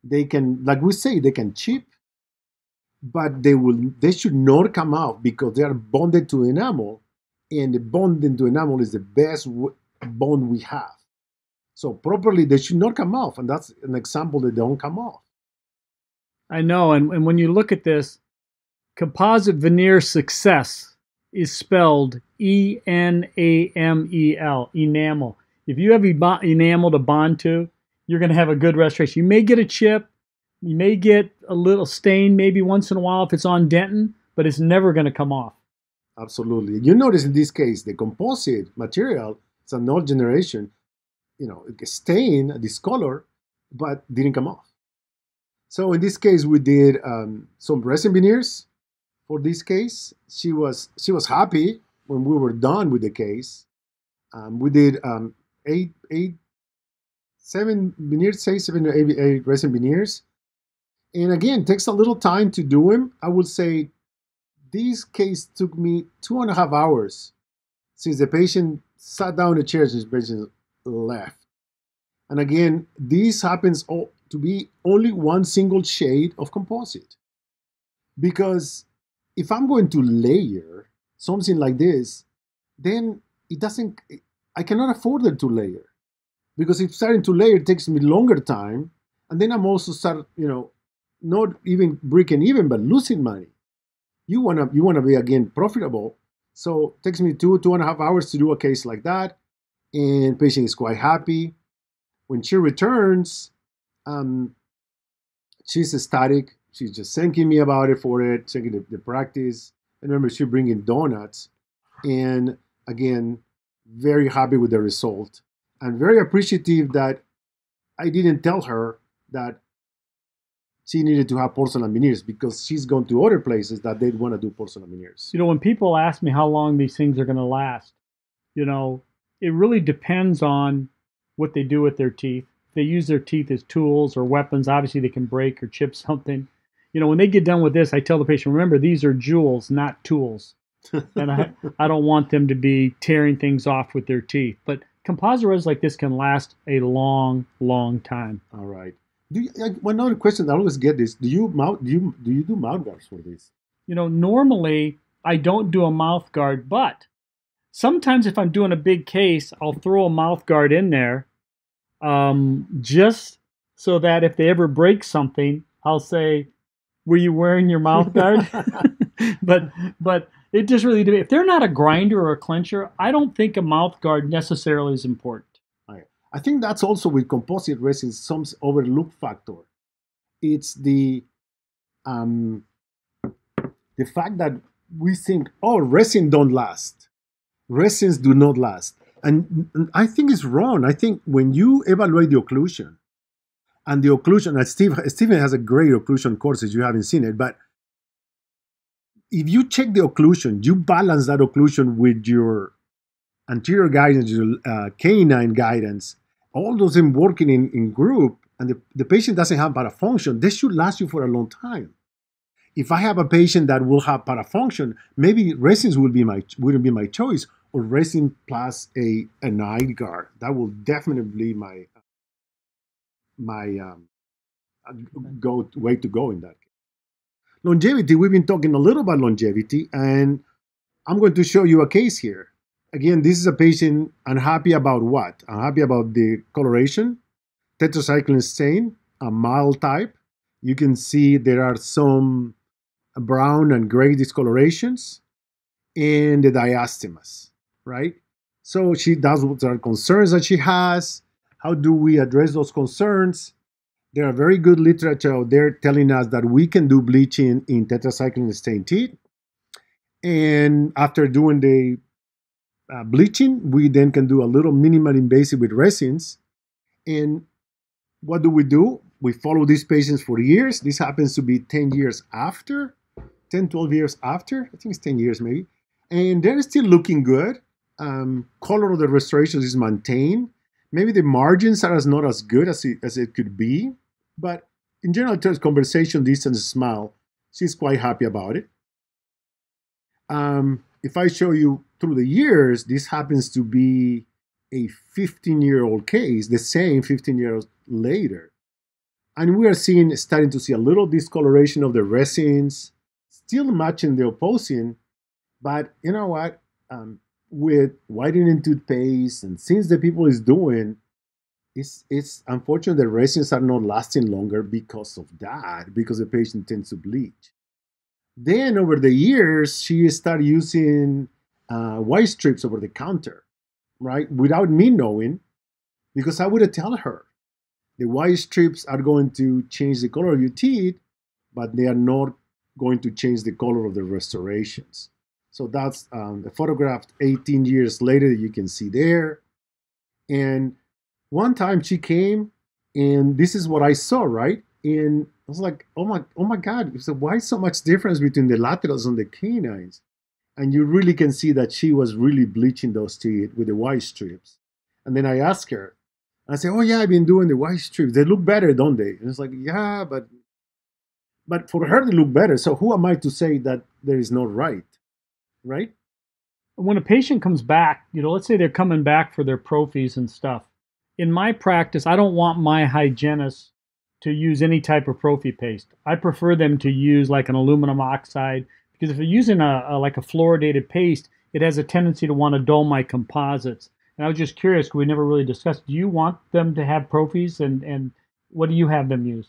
They can, like we say, they can chip, but they will they should not come out because they are bonded to enamel, and the bonding to enamel is the best bond we have. So properly, they should not come off, and that's an example that they don't come off. I know, and, and when you look at this, composite veneer success is spelled E N A M E L, enamel. If you have enamel to bond to, you're going to have a good restoration. You may get a chip, You may get a little stain maybe once in a while if it's on dentin, but it's never going to come off. Absolutely. You notice in this case, the composite material, it's an old generation, you know, stain, a discolor, but didn't come off. So in this case, we did um, some resin veneers. For this case, she was she was happy when we were done with the case. Um, we did um, eight, eight, seven veneers, say seven or eight, eight resin veneers. And again, takes a little time to do them. I would say this case took me two and a half hours since the patient sat down in the chair and the patient left. And again, this happens to be only one single shade of composite. Because if I'm going to layer something like this, then it doesn't, I cannot afford it to layer. Because if starting to layer takes me longer time, and then I'm also start, you know, not even breaking even, but losing money. You wanna you wanna be again profitable. So it takes me two, two and a half hours to do a case like that. And patient is quite happy. When she returns, um, she's ecstatic. She's just thanking me about it for it, thanking the, the practice. And remember, she bringing donuts. And again, very happy with the result and very appreciative that I didn't tell her that she needed to have porcelain veneers because she's gone to other places that they want to do porcelain veneers. You know, when people ask me how long these things are going to last, you know, it really depends on what they do with their teeth. If they use their teeth as tools or weapons, obviously they can break or chip something. You know, when they get done with this, I tell the patient, remember, these are jewels, not tools. and I, I don't want them to be tearing things off with their teeth. But composite resins like this can last a long, long time. All right. Do you, like, one other question I always get is: Do you mouth? Do you do you do mouth guards for this? You know, normally I don't do a mouth guard, but sometimes if I'm doing a big case, I'll throw a mouth guard in there, um, just so that if they ever break something, I'll say, "Were you wearing your mouth *laughs* guard?" *laughs* but but it just really if they're not a grinder or a clincher, I don't think a mouth guard necessarily is important. I think that's also with composite resin some overlooked factor. It's the um, the fact that we think, oh, resin don't last. Resins do not last. And I think it's wrong. I think when you evaluate the occlusion, and the occlusion, and Steve, Stephen has a great occlusion course if you haven't seen it, but if you check the occlusion, you balance that occlusion with your anterior guidance, your uh, canine guidance, all those in working in, in group, and the, the patient doesn't have parafunction, this should last you for a long time. If I have a patient that will have parafunction, maybe resins will be my wouldn't be my choice, or resin plus a an eye guard. That will definitely be my my um, go way to go in that Longevity, we've been talking a little about longevity, and I'm going to show you a case here. Again, this is a patient unhappy about what? Unhappy about the coloration, tetracycline stain, a mild type. You can see there are some brown and gray discolorations and the diastemas, right? So she does what are concerns that she has. How do we address those concerns? There are very good literature out there telling us that we can do bleaching in tetracycline stained teeth. And after doing the uh, bleaching, we then can do a little minimal invasive with resins. And what do we do? We follow these patients for years. This happens to be 10 years after, 10, 12 years after. I think it's 10 years maybe. And they're still looking good. Um, color of the restorations is maintained. Maybe the margins are as not as good as it, as it could be. But in general terms, conversation, distance, smile, she's quite happy about it. Um, if I show you through the years, this happens to be a 15 year old case, the same 15 years later. And we are seeing, starting to see a little discoloration of the resins, still matching the opposing. But you know what? Um, with whitening toothpaste and things that people is doing, it's it's unfortunate that resins are not lasting longer because of that, because the patient tends to bleach. Then over the years, she started using uh, white strips over the counter, right, without me knowing, because I would have tell her, the white strips are going to change the color of your teeth, but they are not going to change the color of the restorations. So that's um, the photograph 18 years later that you can see there. And one time she came and this is what I saw, right? And I was like, oh my, oh my God. So why so much difference between the laterals and the canines? And you really can see that she was really bleaching those teeth with the white strips. And then I asked her, I said, oh yeah, I've been doing the white strips. They look better, don't they? And it's like, yeah, but but for her to look better. So who am I to say that there is no right? Right? When a patient comes back, you know, let's say they're coming back for their prophies and stuff. In my practice, I don't want my hygienist to use any type of prophy paste. I prefer them to use like an aluminum oxide because if they're using a, a like a fluoridated paste, it has a tendency to want to dull my composites. And I was just curious, we never really discussed. Do you want them to have prophies, and and what do you have them use?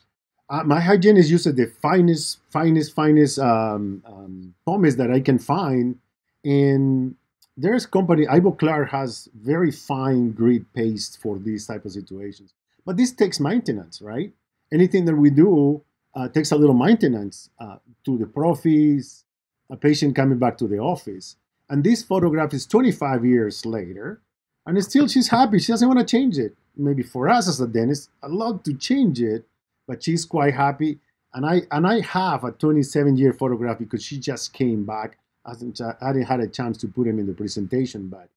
Uh, my hygienist uses the finest, finest, finest um, um, pumice that I can find, and there's company Ivoclar has very fine grit paste for these type of situations. But this takes maintenance, right? Anything that we do uh, takes a little maintenance uh, to the prophies, a patient coming back to the office. And this photograph is 25 years later, and still she's happy. She doesn't want to change it. Maybe for us as a dentist, I'd love to change it, but she's quite happy. And I and I have a 27 year photograph because she just came back. I hadn't had a chance to put him in the presentation, but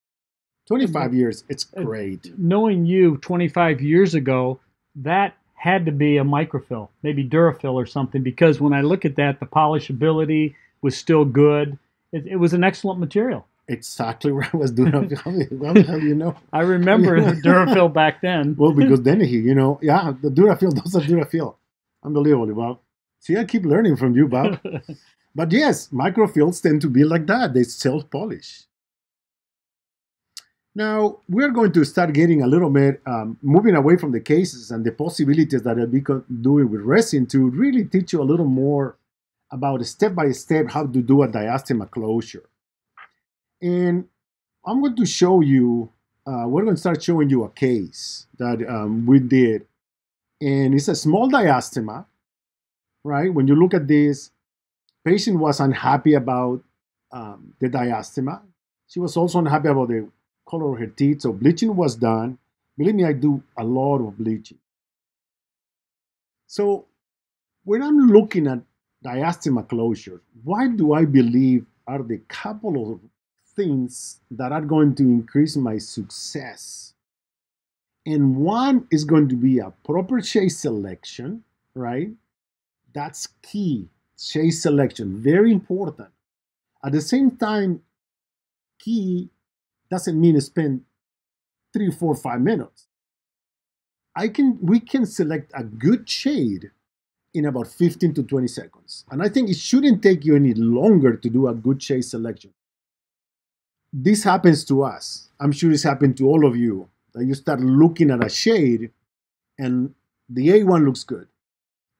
25 mm-hmm. years, it's great. Knowing you 25 years ago, that had to be a microfill, maybe Durafil or something, because when I look at that, the polishability was still good. It, it was an excellent material exactly where I was doing. How you know? *laughs* I remember *laughs* Durafil back then. well, *laughs* because then he, you know, yeah, the Durafil, those are Durafil. Unbelievable, Bob. See, I keep learning from you, Bob. but yes, microfills tend to be like that. They self-polish. Now, we're going to start getting a little bit, um, moving away from the cases and the possibilities that I'll be doing with resin to really teach you a little more about step-by-step how to do a diastema closure. And I'm going to show you, uh, we're going to start showing you a case that um, we did. And it's a small diastema, right? When you look at this, patient was unhappy about um, the diastema. She was also unhappy about the color of her teeth. So bleaching was done. Believe me, I do a lot of bleaching. So when I'm looking at diastema closure, why do I believe are the couple of things that are going to increase my success. And one is going to be a proper shade selection, right? That's key. Shade selection, very important. At the same time, key doesn't mean spend three, four, five minutes. I can we can select a good shade in about 15 to 20 seconds. And I think it shouldn't take you any longer to do a good shade selection this happens to us. I'm sure it's happened to all of you. That you start looking at a shade and the A1 looks good.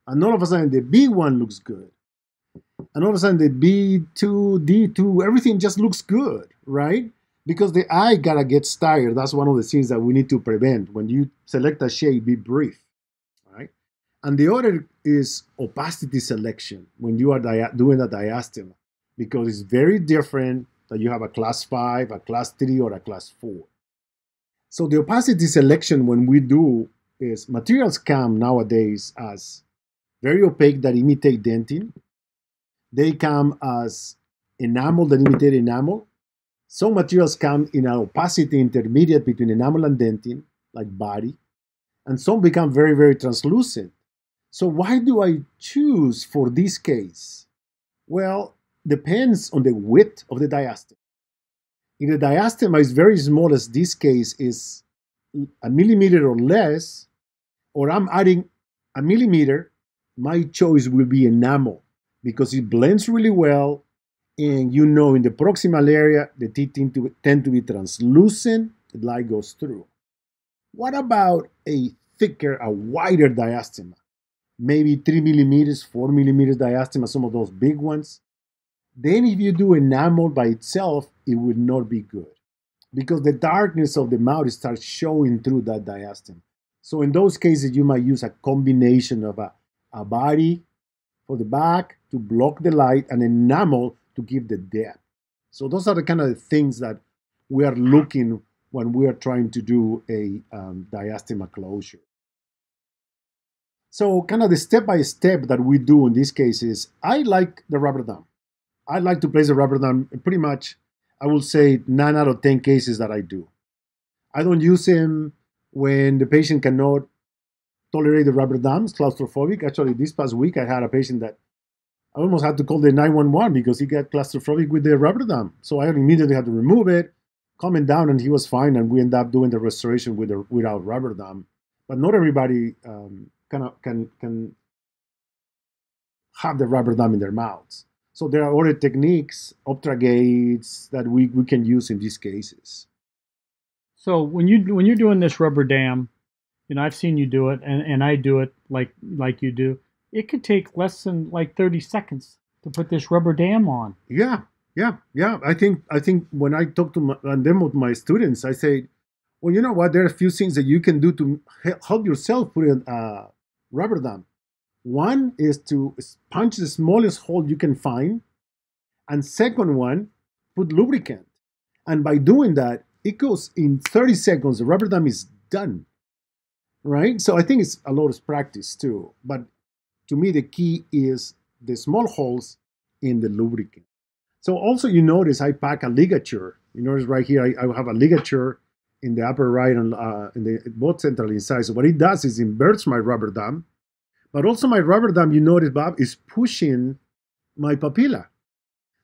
And all of a sudden the B1 looks good. And all of a sudden the B2, D2, everything just looks good, right? Because the eye gotta get tired. That's one of the things that we need to prevent. When you select a shade, be brief? And the other is opacity selection when you are doing a diastema because it's very different that you have a class 5, a class 3, or a class 4. So the opacity selection when we do is materials come nowadays as very opaque that imitate dentin. They come as enamel that imitate enamel. Some materials come in an opacity intermediate between enamel and dentin, like body. And some become very, very translucent. So why do I choose for this case? Well, depends on the width of the diastema. If the diastema is very small, as this case is a millimeter or less, or I'm adding a millimeter, my choice will be enamel because it blends really well. And you know, in the proximal area, the teeth tend to, tend to be translucent, the light goes through. What about a thicker, a wider diastema? Maybe 3 millimeters, 4 millimeters diastema, some of those big ones. Then if you do enamel by itself, it would not be good because the darkness of the mouth starts showing through that diastema. So in those cases, you might use a combination of a, a body for the back to block the light and enamel to give the depth. So those are the kind of things that we are looking when we are trying to do a um, diastema closure. So kind of the step-by-step that we do in this case is I like the rubber dam. I like to place the rubber dam pretty much, I will say 9 out of 10 cases that I do. I don't use him when the patient cannot tolerate the rubber dams, claustrophobic. Actually, this past week I had a patient that I almost had to call the 911 because he got claustrophobic with the rubber dam. So I immediately had to remove it, calm him down, and he was fine. And we ended up doing the restoration with the, without rubber dam. But not everybody um, can, can, can have the rubber dam in their mouths. So there are other techniques, Optragates, that we, we can use in these cases. So when you when you're doing this rubber dam, you know I've seen you do it, and, and I do it like like you do it could take less than like 30 seconds to put this rubber dam on. Yeah, yeah, yeah. I think I think when I talk to my, and them with my students, I say, well, you know what? There are a few things that you can do to help yourself put in a rubber dam. One is to punch the smallest hole you can find, and second one, put lubricant. And by doing that, it goes in 30 seconds. The rubber dam is done, right? So I think it's a lot of practice too. But to me, the key is the small holes in the lubricant. So also you notice I pack a ligature. You notice right here, I, I have a ligature in the upper right and uh, in the both central incisors. So what it does is inverts my rubber dam, but also my rubber dam, you notice, Bob, is pushing my papilla.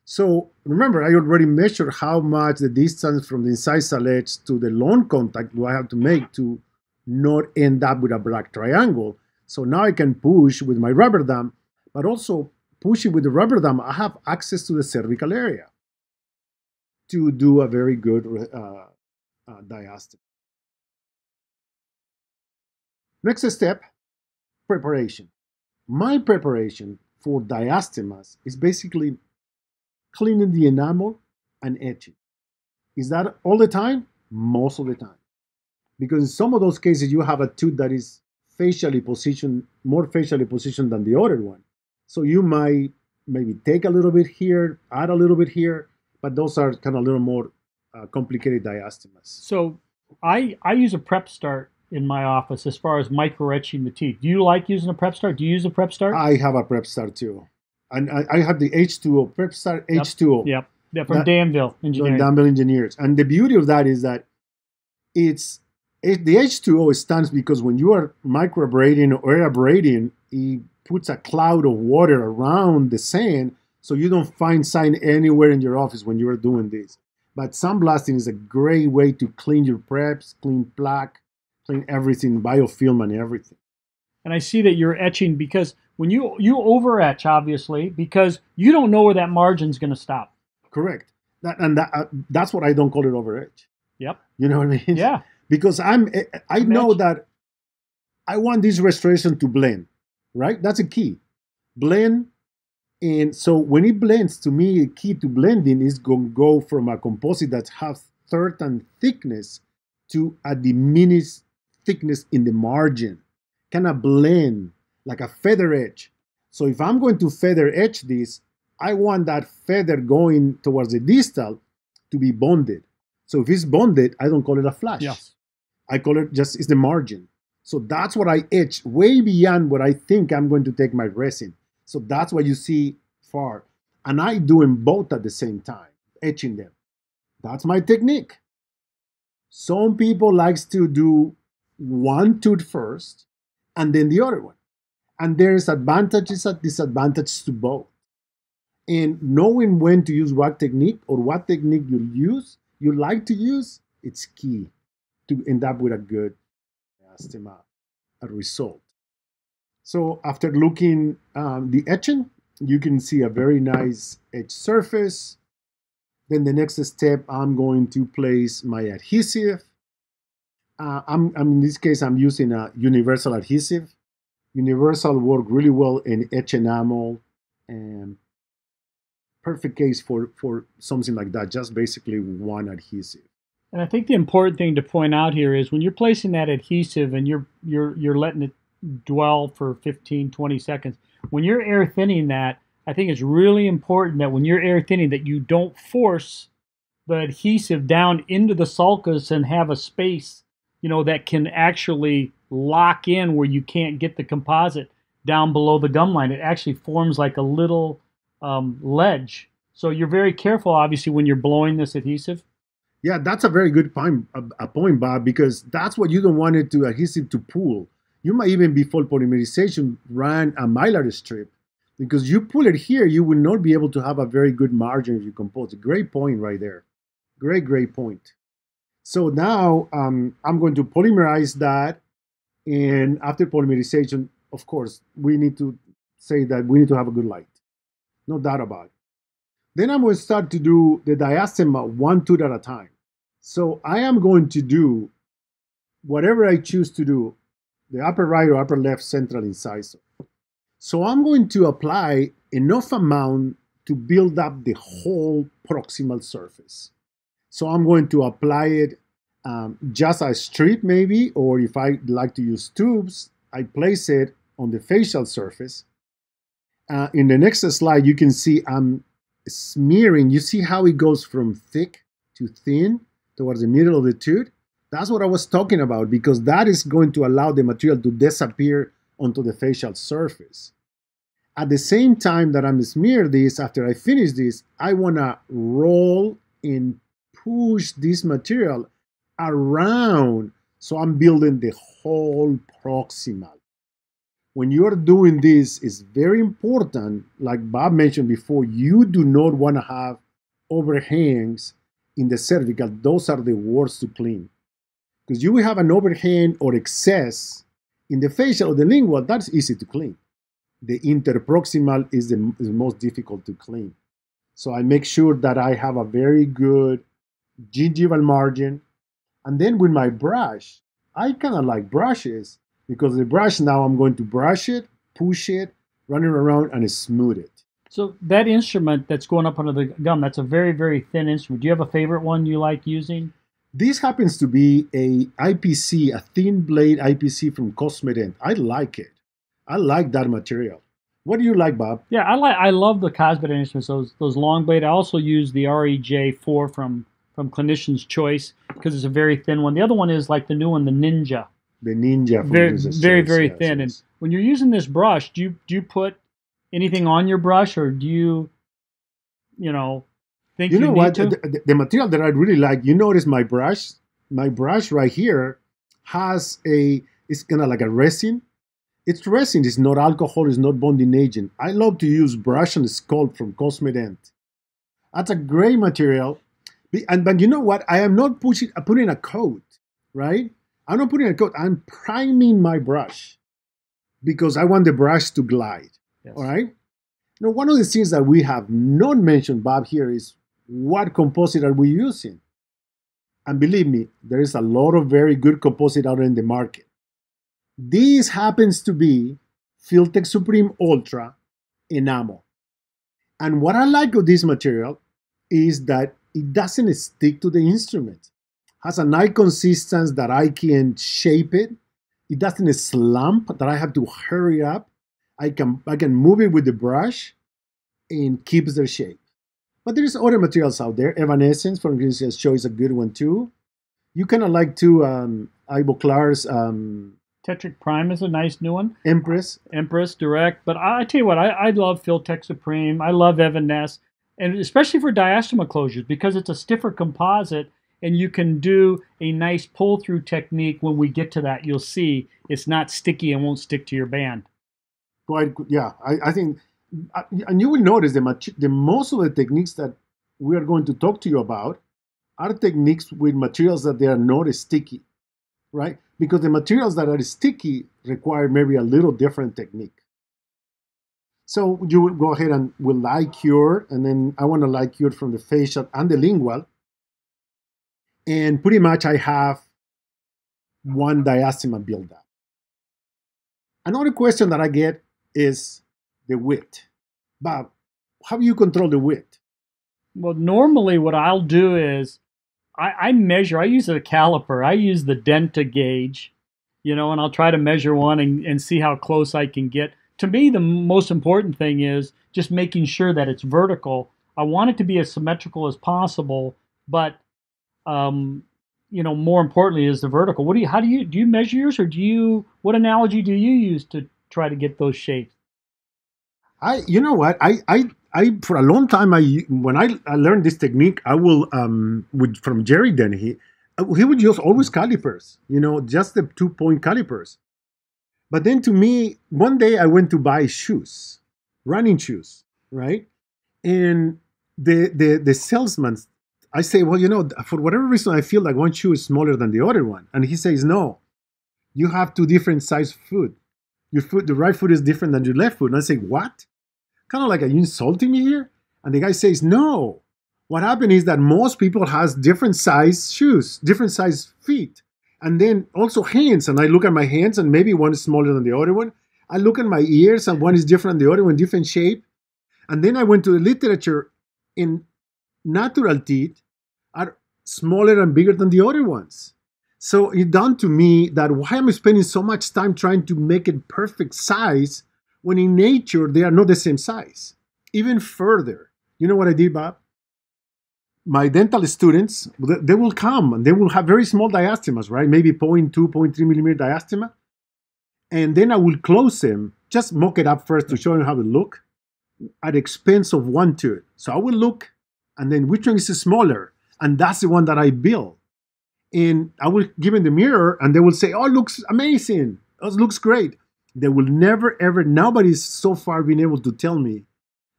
So remember, I already measured how much the distance from the incisal edge to the long contact do I have to make to not end up with a black triangle. So now I can push with my rubber dam, but also pushing with the rubber dam, I have access to the cervical area to do a very good uh, uh, diastema. Next step, preparation. My preparation for diastemas is basically cleaning the enamel and etching. Is that all the time? Most of the time. Because in some of those cases, you have a tooth that is facially positioned, more facially positioned than the other one. So you might maybe take a little bit here, add a little bit here, but those are kind of a little more uh, complicated diastemas. So I I use a PrepStart in my office as far as micro etching the teeth. Do you like using a PrepStart? Do you use a PrepStart? I have a PrepStart too. And I, I have the H2O, PrepStart H2O. Yep. Yeah, from that, Danville Engineering. Danville Engineers. And the beauty of that is that it's it, the H2O stands because when you are microabrading or abrading, it puts a cloud of water around the sand so you don't find sand anywhere in your office when you are doing this. But sandblasting is a great way to clean your preps, clean plaque, clean everything, biofilm and everything. And I see that you're etching because when you you over etch, obviously, because you don't know where that margin's going to stop. Correct. That, and that, uh, that's what I don't call it over etch. Yep. You know what I mean? Yeah *laughs* because I'm eh, I know that I want this restoration to blend, right? That's a key. Blend, and so when it blends, to me, a key to blending is going to go from a composite that has certain thickness to a diminished thickness in the margin, kind of blend like a feather edge. So if I'm going to feather edge this, I want that feather going towards the distal to be bonded. So if it's bonded, I don't call it a flash. Yes. I call it just it's the margin. So that's what I etch way beyond what I think I'm going to take my resin. So that's what you see far. And I do them both at the same time, etching them. That's my technique. Some people likes to do one tooth first and then the other one. And there's advantages and disadvantages to both. And knowing when to use what technique or what technique you'll use, you like to use, it's key to end up with a good uh, diastema a result. So after looking um, the etching, you can see a very nice edge surface. Then the next step, I'm going to place my adhesive. Uh, I'm, I'm, in this case, I'm using a universal adhesive. Universal work really well in etch enamel and perfect case for, for something like that, just basically one adhesive. And I think the important thing to point out here is when you're placing that adhesive and you're you're you're letting it dwell for 15, 20 seconds, when you're air thinning that, I think it's really important that when you're air thinning that you don't force the adhesive down into the sulcus and have a space, you know, that can actually lock in where you can't get the composite down below the gum line. It actually forms like a little um, ledge. So you're very careful, obviously, when you're blowing this adhesive. Yeah, that's a very good point, a, a point, Bob, because that's what you don't want it to adhesive to pull. You might even before polymerization run a mylar strip because you pull it here, you will not be able to have a very good margin if you compose. A great point right there. Great, great point. So now um, I'm going to polymerize that. And after polymerization, of course, we need to say that we need to have a good light. No doubt about it. Then I'm going to start to do the diastema one tooth at a time. So I am going to do whatever I choose to do, the upper right or upper left central incisor. So I'm going to apply enough amount to build up the whole proximal surface. So I'm going to apply it um, just a strip maybe, or if I like to use tubes, I place it on the facial surface. Uh, in the next slide, you can see I'm smearing. You see how it goes from thick to thin towards the middle of the tooth? That's what I was talking about because that is going to allow the material to disappear onto the facial surface. At the same time that I'm smearing this, after I finish this, I want to roll and push this material around so I'm building the whole proximal when you're doing this, it's very important, like Bob mentioned before, you do not want to have overhangs in the cervical. Those are the worst to clean. Because you will have an overhang or excess in the facial or the lingual, that's easy to clean. The interproximal is the, is the most difficult to clean. So I make sure that I have a very good gingival margin. And then with my brush, I kind of like brushes because the brush now I'm going to brush it, push it, run it around, and smooth it. So that instrument that's going up under the gum, that's a very, very thin instrument. Do you have a favorite one you like using? This happens to be a IPC, a thin blade IPC from Cosmedent. I like it. I like that material. What do you like, Bob? Yeah, I like. I love the Cosmedent instruments. Those those long blade. I also use the REJ4 from from Clinician's Choice because it's a very thin one. The other one is like the new one, the Ninja the ninja very very very yes, thin yes. and when you're using this brush do you do you put anything on your brush or do you you know think you, you know what the, the, material that i really like you notice my brush my brush right here has a it's kind of like a resin it's resin it's not alcohol it's not bonding agent i love to use brush and sculpt from cosmedent that's a great material and but you know what i am not pushing uh, putting a coat right I'm not putting a coat. I'm priming my brush because I want the brush to glide. Yes. All right. Now, one of the things that we have not mentioned, Bob, here is what composite are we using? And believe me, there is a lot of very good composite out in the market. This happens to be Filtek Supreme Ultra enamel. And what I like of this material is that it doesn't stick to the instrument has a nice consistency that I can shape it. It doesn't slump that I have to hurry up. I can I can move it with the brush and keeps their shape. But there's other materials out there. Evanesse from Clinician's Choice is a good one too. You kind of like to um, Ivoclar's um, Tetric Prime is a nice new one. Empress. Empress Direct. But I, I tell you what, I, I love Filtek Supreme. I love Evanesse. And especially for diastema closures because it's a stiffer composite and you can do a nice pull through technique when we get to that. You'll see it's not sticky and won't stick to your band. Quite, yeah. I, I think, and you will notice the, the most of the techniques that we are going to talk to you about are techniques with materials that they are not sticky, right? Because the materials that are sticky require maybe a little different technique. So you will go ahead and will light cure, and then I want to light cure from the facial and the lingual. And pretty much I have one diastema build up. Another question that I get is the width. Bob, how do you control the width? Well, normally what I'll do is I, I measure. I use a caliper. I use the Denta gauge, you know, and I'll try to measure one and, and see how close I can get. To me, the most important thing is just making sure that it's vertical. I want it to be as symmetrical as possible, but um, you know, more importantly is the vertical. What do you? How do you do? You measure yours, or do you? What analogy do you use to try to get those shapes? I, you know what, I, I, I for a long time, I when I, I learned this technique, I will um with from Jerry Denehy, uh, he would use always calipers, you know, just the two point calipers. But then to me, one day I went to buy shoes, running shoes, right? And the the the salesman, I say, well, you know, for whatever reason, I feel like one shoe is smaller than the other one, and he says, no, you have two different size foot. Your foot, the right foot is different than your left foot. And I say, what? Kind of like, are you insulting me here? And the guy says, no. What happened is that most people has different size shoes, different size feet, and then also hands. And I look at my hands, and maybe one is smaller than the other one. I look at my ears, and one is different than the other one, different shape. And then I went to the literature in natural teeth are smaller and bigger than the other ones. So it dawned to me that why am I spending so much time trying to make it perfect size when in nature they are not the same size? Even further, you know what I did, Bob? My dental students, they will come and they will have very small diastemas, right? Maybe 0.2, 0.3 millimeter diastema. And then I will close them, just mock it up first to show them how it look at expense of one tooth. So I will look and then which one is smaller? And that's the one that I build. And I will give them the mirror and they will say, Oh, looks amazing. It looks great. They will never, ever, nobody's so far been able to tell me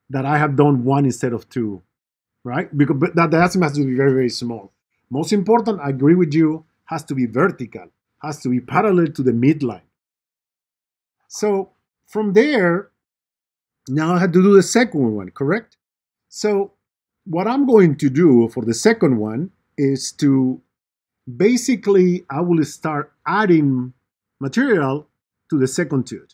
that I have done one instead of two, right? Because but that diastema has to be very, very small. Most important, I agree with you, has to be vertical, has to be parallel to the midline. So from there, now I had to do the second one, correct? So what I'm going to do for the second one is to basically I will start adding material to the second tooth.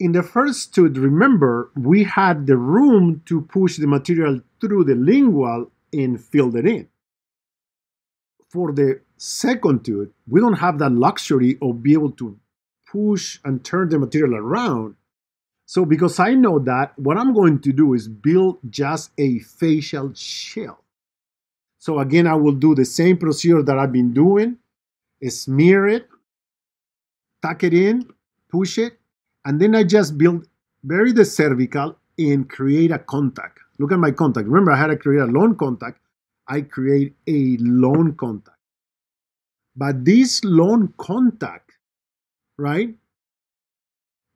In the first tooth, remember, we had the room to push the material through the lingual and fill it in. For the second tooth, we don't have that luxury of be able to push and turn the material around. So because I know that, what I'm going to do is build just a facial shell. So again, I will do the same procedure that I've been doing, smear it, tuck it in, push it, and then I just build, bury the cervical and create a contact. Look at my contact. Remember, I had to create a lone contact. I create a lone contact. But this lone contact, right,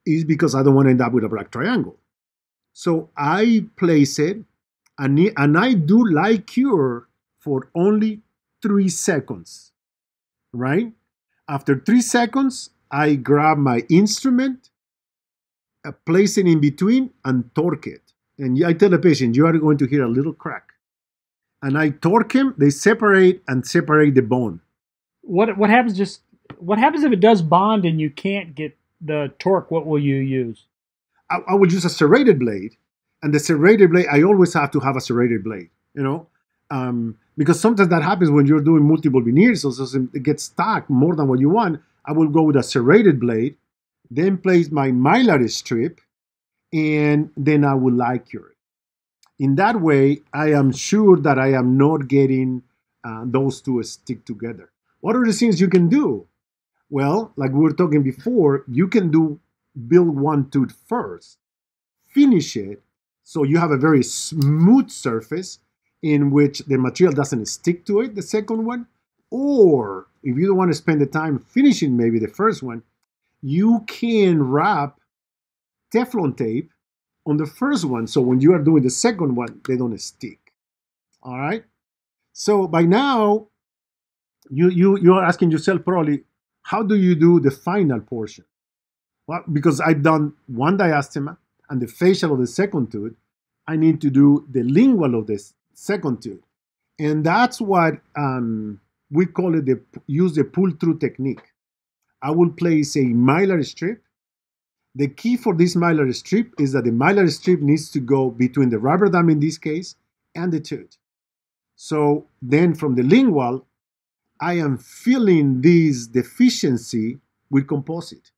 is because I don't want to end up with a black triangle. So I place it, and, and I do light cure for only three seconds, right? After three seconds, I grab my instrument, uh, place it in between, and torque it. And I tell the patient, you are going to hear a little crack. And I torque him, they separate and separate the bone. What what happens just what happens if it does bond and you can't get the torque? What will you use? I, I would use a serrated blade, and the serrated blade, I always have to have a serrated blade, you know. Um, because sometimes that happens when you're doing multiple veneers, so it gets stuck more than what you want. I will go with a serrated blade, then place my mylar strip, and then I will light cure it. In that way, I am sure that I am not getting uh, those two stick together. What are the things you can do? Well, like we were talking before, you can do build one tooth first, finish it, so you have a very smooth surface in which the material doesn't stick to it, the second one, or if you don't want to spend the time finishing maybe the first one, you can wrap Teflon tape on the first one. So when you are doing the second one, they don't stick. All right. So by now, you you you are asking yourself probably, how do you do the final portion? Well, because I've done one diastema and the facial of the second tooth, I need to do the lingual of this second tooth. And that's what um, we call it the use the pull through technique. I will place a mylar strip. The key for this mylar strip is that the mylar strip needs to go between the rubber dam in this case and the tooth. So then from the lingual, I am filling this deficiency with composite.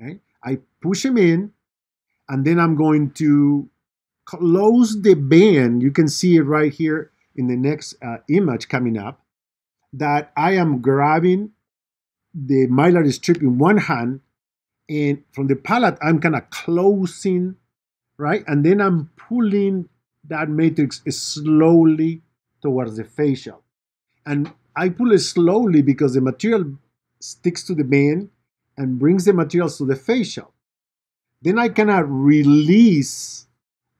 Okay? I push them in, and then I'm going to close the band. You can see it right here in the next uh, image coming up. That I am grabbing the mylar strip in one hand, and from the palate, I'm kind of closing, right? And then I'm pulling that matrix slowly towards the facial. And I pull it slowly because the material sticks to the band and brings the materials to the facial. Then I cannot release,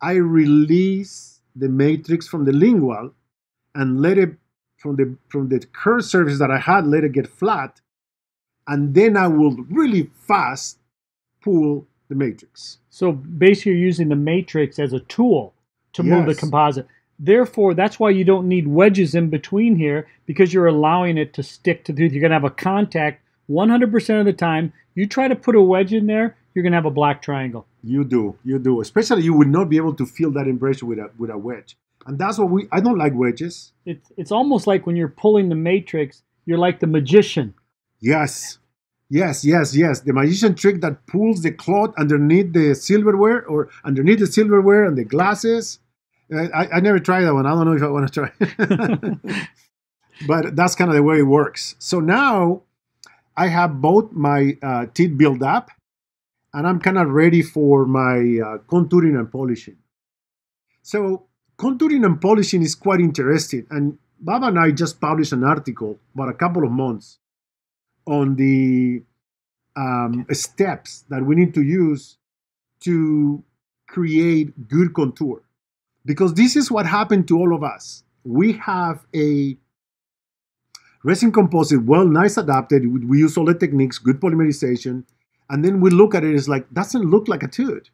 I release the matrix from the lingual and let it from the from the curved surface that I had, let it get flat, and then I will really fast pull the matrix. So basically, you're using the matrix as a tool to move the composite. Therefore, that's why you don't need wedges in between here because you're allowing it to stick to the. You're going to have a contact 100% of the time. You try to put a wedge in there, you're going to have a black triangle. You do, you do. Especially you would not be able to feel that impression with a with a wedge. And that's what we I don't like wedges. It's, it's almost like when you're pulling the matrix, you're like the magician. Yes. Yes, yes, yes. The magician trick that pulls the cloth underneath the silverware or underneath the silverware and the glasses. I, I, I never tried that one. I don't know if I want to try. *laughs* but that's kind of the way it works. So now I have both my uh, teeth built up and I'm kind of ready for my uh, contouring and polishing. So contouring and polishing is quite interesting. And Bob and I just published an article about a couple of months on the um, steps that we need to use to create good contour. Because this is what happened to all of us. We have a resin composite, well, nice adapted. We- We use all the techniques, good polymerization, and then we look at it. It's like doesn't look like a tooth,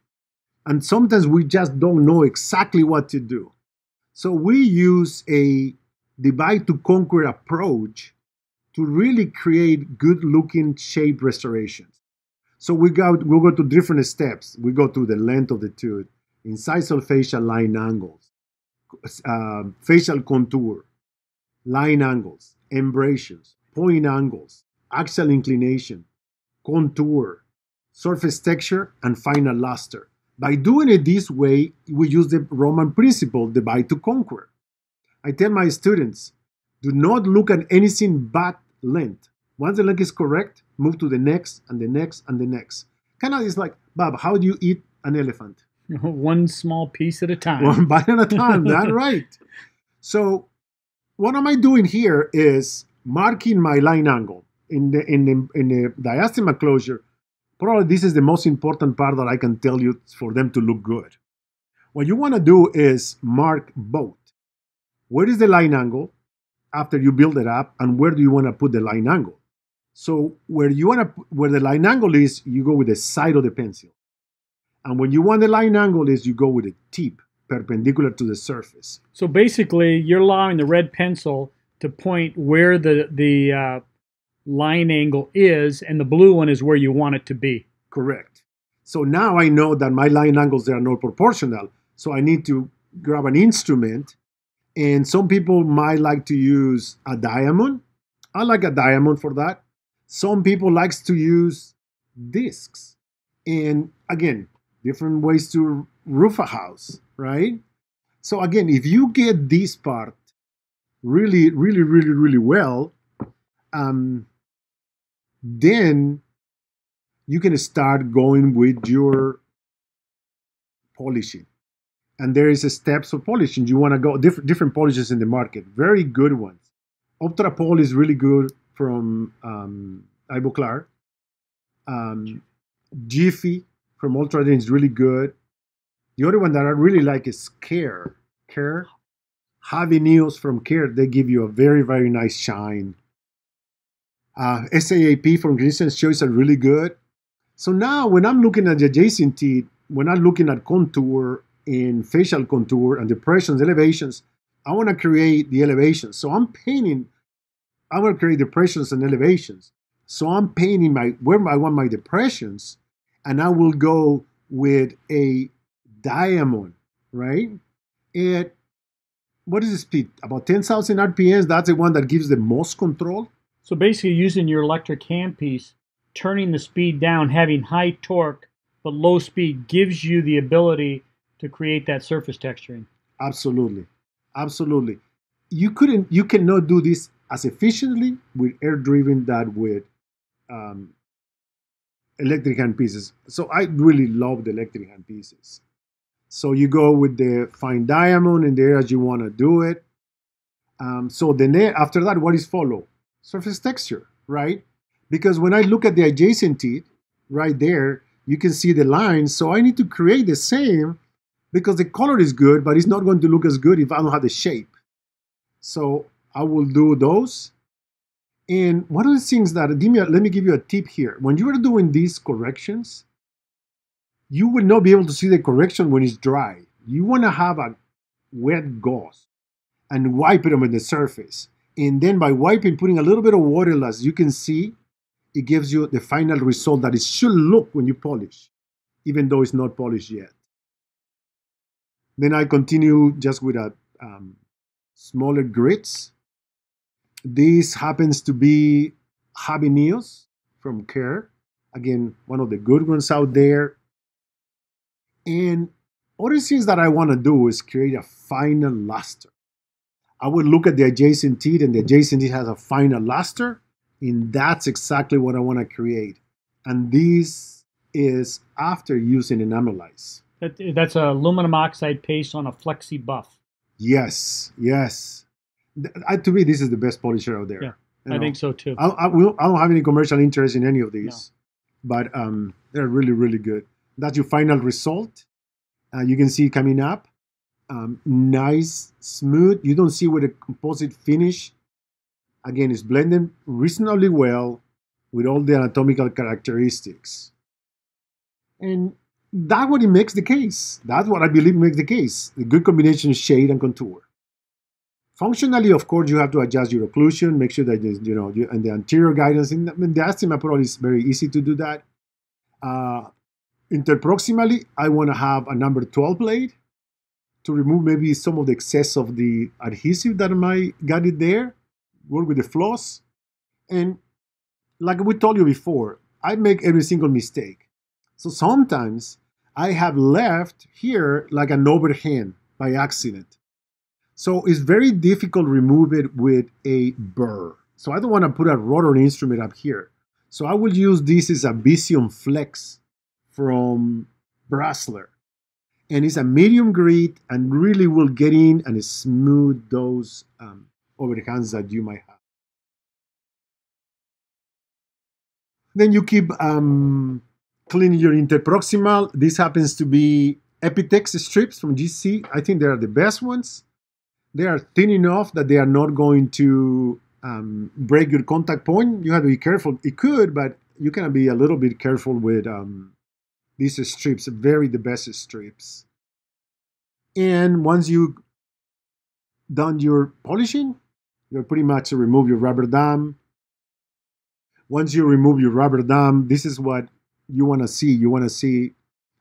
and sometimes we just don't know exactly what to do. So we use a divide to conquer approach to really create good looking shape restorations. So we go we'll go to different steps. We go to the length of the tooth, incisal facial line angles, uh, facial contour, line angles, embrasures, point angles, axial inclination, contour, surface texture, and final luster. By doing it this way, we use the Roman principle, the divide to conquer. I tell my students, do not look at anything but length. Once the length is correct, move to the next and the next and the next. Kind of is like, Bob, how do you eat an elephant? *laughs* One small piece at a time. One *laughs* bite at a time. that *laughs* right. So, what am I doing here is marking my line angle in the in the in the diastema closure. Probably this is the most important part that I can tell you for them to look good. What you want to do is mark both. Where is the line angle after you build it up, and where do you want to put the line angle? So where you want to where the line angle is, you go with the side of the pencil. And when you want the line angle is you go with the tip perpendicular to the surface. So basically, you're allowing the red pencil to point where the the uh, line angle is, and the blue one is where you want it to be. Correct. So now I know that my line angles they are not proportional. So I need to grab an instrument. And some people might like to use a diamond. I like a diamond for that. Some people likes to use discs. And again, different ways to roof a house, right? So again, if you get this part really, really, really, really well, um, then you can start going with your polishing. And there is a steps of polishing. You want to go different different polishes in the market, very good ones. Optrapol is really good from um, Ivoclar. Um, Jiffy from Ultradent is really good. The other one that I really like is Kerr. Kerr. Javi Neos from Kerr, they give you a very, very nice shine. Uh, SAAP from Clinician's Choice are really good. So now when I'm looking at the adjacent when I'm looking at contour and facial contour and depressions, elevations, I want to create the elevations. So I'm painting, I want to create depressions and elevations. So I'm painting my where I want my depressions, and I will go with a diamond, right? And what is the speed? About 10,000 RPMs. That's the one that gives the most control. So basically, using your electric handpiece, turning the speed down, having high torque but low speed gives you the ability to create that surface texturing. Absolutely, absolutely. You couldn't, you cannot do this as efficiently with air driven that with um, electric hand pieces. So I really love the electric hand pieces. So you go with the fine diamond in the areas you want to do it. Um, so then after that, what is follow? Surface texture, right? Because when I look at the adjacent teeth right there, you can see the lines. So I need to create the same because the color is good, but it's not going to look as good if I don't have the shape. So I will do those. And one of the things that, me let me give you a tip here. When you are doing these corrections, you will not be able to see the correction when it's dry. You want to have a wet gauze and wipe it on the surface. And then by wiping, putting a little bit of water as you can see, it gives you the final result that it should look when you polish, even though it's not polished yet. Then I continue just with a um, smaller grits. This happens to be Habeneos from Kerr. Again, one of the good ones out there. And other things that I want to do is create a final luster. I would look at the adjacent teeth, and the adjacent teeth has a finer luster and that's exactly what I want to create. And this is after using enamelize. That, that's a aluminum oxide paste on a flexi buff. Yes, yes. I, to me, this is the best polisher out there. Yeah, you know? I think so too. I, I, I, don't have any commercial interest in any of these, no. but um, they're really, really good. That's your final result. Uh, you can see coming up. Um, nice, smooth. You don't see with a composite finish again, it's blended reasonably well with all the anatomical characteristics. And that's what it makes the case. That's what I believe makes the case. The good combination of shade and contour. Functionally, of course, you have to adjust your occlusion, make sure that you know, you, and the anterior guidance. In the, in the approach is very easy to do that. Uh, interproximally, I want to have a number 12 blade to remove maybe some of the excess of the adhesive that might got it there work with the floss. And like we told you before, I make every single mistake. So sometimes I have left here like an overhang by accident. So it's very difficult to remove it with a burr. So I don't want to put a rotor instrument up here. So I will use this as a Vision Flex from Brasseler. And it's a medium grit and really will get in and smooth those um, overhangs that you might have. Then you keep um, cleaning your interproximal. This happens to be Epitex strips from GC. I think they are the best ones. They are thin enough that they are not going to um, break your contact point. You have to be careful. It could, but you can be a little bit careful with um, these strips. Very the best strips. And once you done your polishing, you pretty much remove your rubber dam. Once you remove your rubber dam, this is what you want to see. You want to see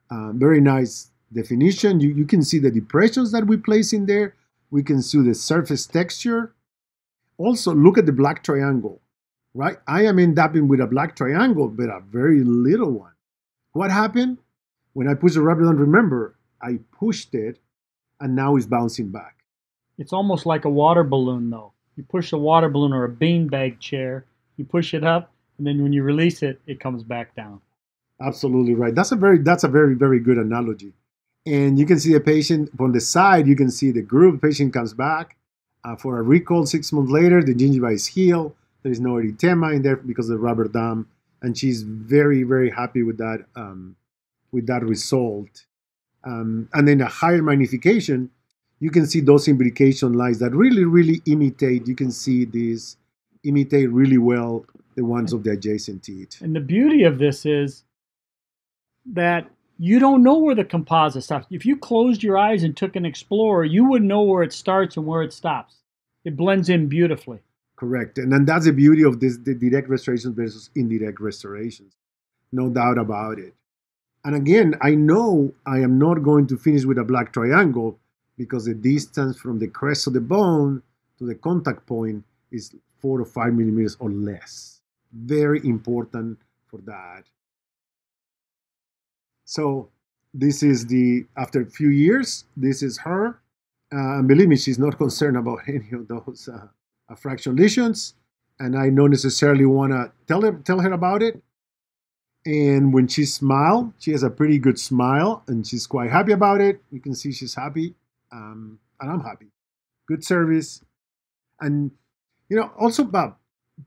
uh, very nice definition. You, you can see the depressions that we place in there. We can see the surface texture. Also, look at the black triangle, right? I am end up with a black triangle, but a very little one. What happened? When I push the rubber dam, remember, I pushed it, and now it's bouncing back. It's almost like a water balloon, though. You push a water balloon or a beanbag chair, you push it up, and then when you release it, it comes back down. Absolutely right. That's a very that's a very very good analogy. And you can see the patient from the side. You can see the group. The patient comes back uh, for a recall six months later. The gingiva is healed. There is no erythema in there because the rubber dam, and she's very very happy with that um, with that result. Um, and then a higher magnification, you can see those imbrication lines that really, really imitate. You can see these imitate really well the ones of the adjacent teeth. And the beauty of this is that you don't know where the composite stops. If you closed your eyes and took an Explorer, you would know where it starts and where it stops. It blends in beautifully. Correct. And then that's the beauty of this the direct restorations versus indirect restorations. No doubt about it. And again, I know I am not going to finish with a black triangle because the distance from the crest of the bone to the contact point is four to five millimeters or less. Very important for that. So this is the after a few years. This is her. Uh, believe me, she's not *laughs* concerned about any of those uh, fraction lesions, and I don't necessarily want to tell her tell her about it. And when she smiles, she has a pretty good smile, and she's quite happy about it. You can see she's happy, um, and I'm happy. Good service, and you know also, Bob,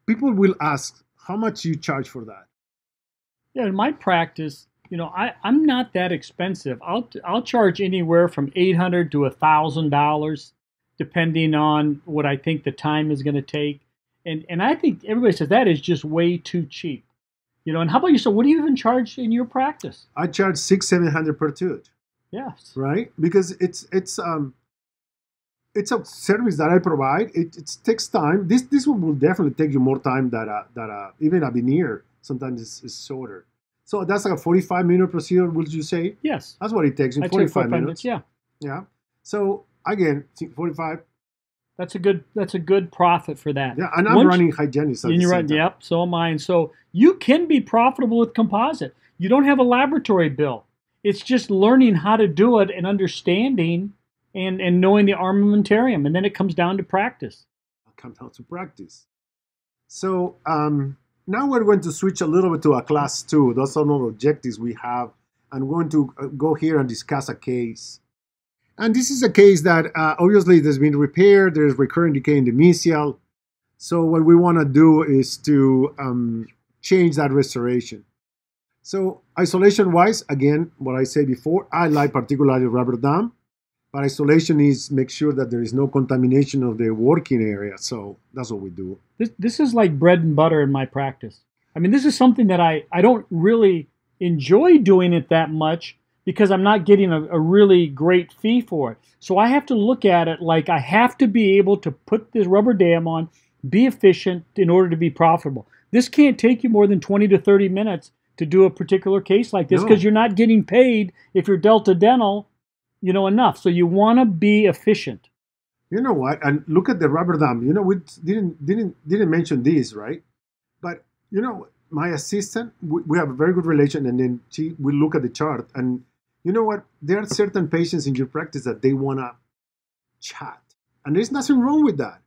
people will ask how much you charge for that. Yeah, in my practice, you know, I, I'm not that expensive. I'll I'll charge anywhere from eight hundred to a thousand dollars, depending on what I think the time is going to take. And and I think everybody says that is just way too cheap. You know, and how about you? So, what do you even charge in your practice? I charge six seven hundred per tooth. Yes. Right, because it's it's um it's a service that I provide. It, it takes time. This this one will definitely take you more time than a, than a, even a veneer. Sometimes it's, it's shorter. So that's like a 45 minute procedure, would you say? Yes. That's what it takes in I 45, 45 minutes. Yeah. Yeah. So again, 45. That's a good. That's a good profit for that. Yeah, and I'm Once- running hygienists. At And you're right. time. Yep. So am I. And so you can be profitable with composite. You don't have a laboratory bill. It's just learning how to do it and understanding and and knowing the armamentarium, and then it comes down to practice. I'll come down to practice. So um, now we're going to switch a little bit to a class two. Those are all objectives we have. I'm going to uh, go here and discuss a case. And this is a case that uh, obviously there's been repair, there's recurrent decay in the mesial. So what we want to do is to um, change that restoration. So isolation wise, again, what I said before, I like particularly rubber dam. But isolation is make sure that there is no contamination of the working area. So that's what we do. This this is like bread and butter in my practice. I mean, this is something that I I don't really enjoy doing it that much because I'm not getting a, a really great fee for it. So I have to look at it like I have to be able to put this rubber dam on, be efficient in order to be profitable. This can't take you more than 20 to 30 minutes to do a particular case like this No. because you're not getting paid if you're Delta Dental, you know, enough. So you want to be efficient. You know what? And look at the rubber dam. You know, we didn't didn't didn't mention this, right? But you know, my assistant, we, we have a very good relation, and then she will look at the chart, and you know what? There are certain patients in your practice that they wanna chat, and there's nothing wrong with that.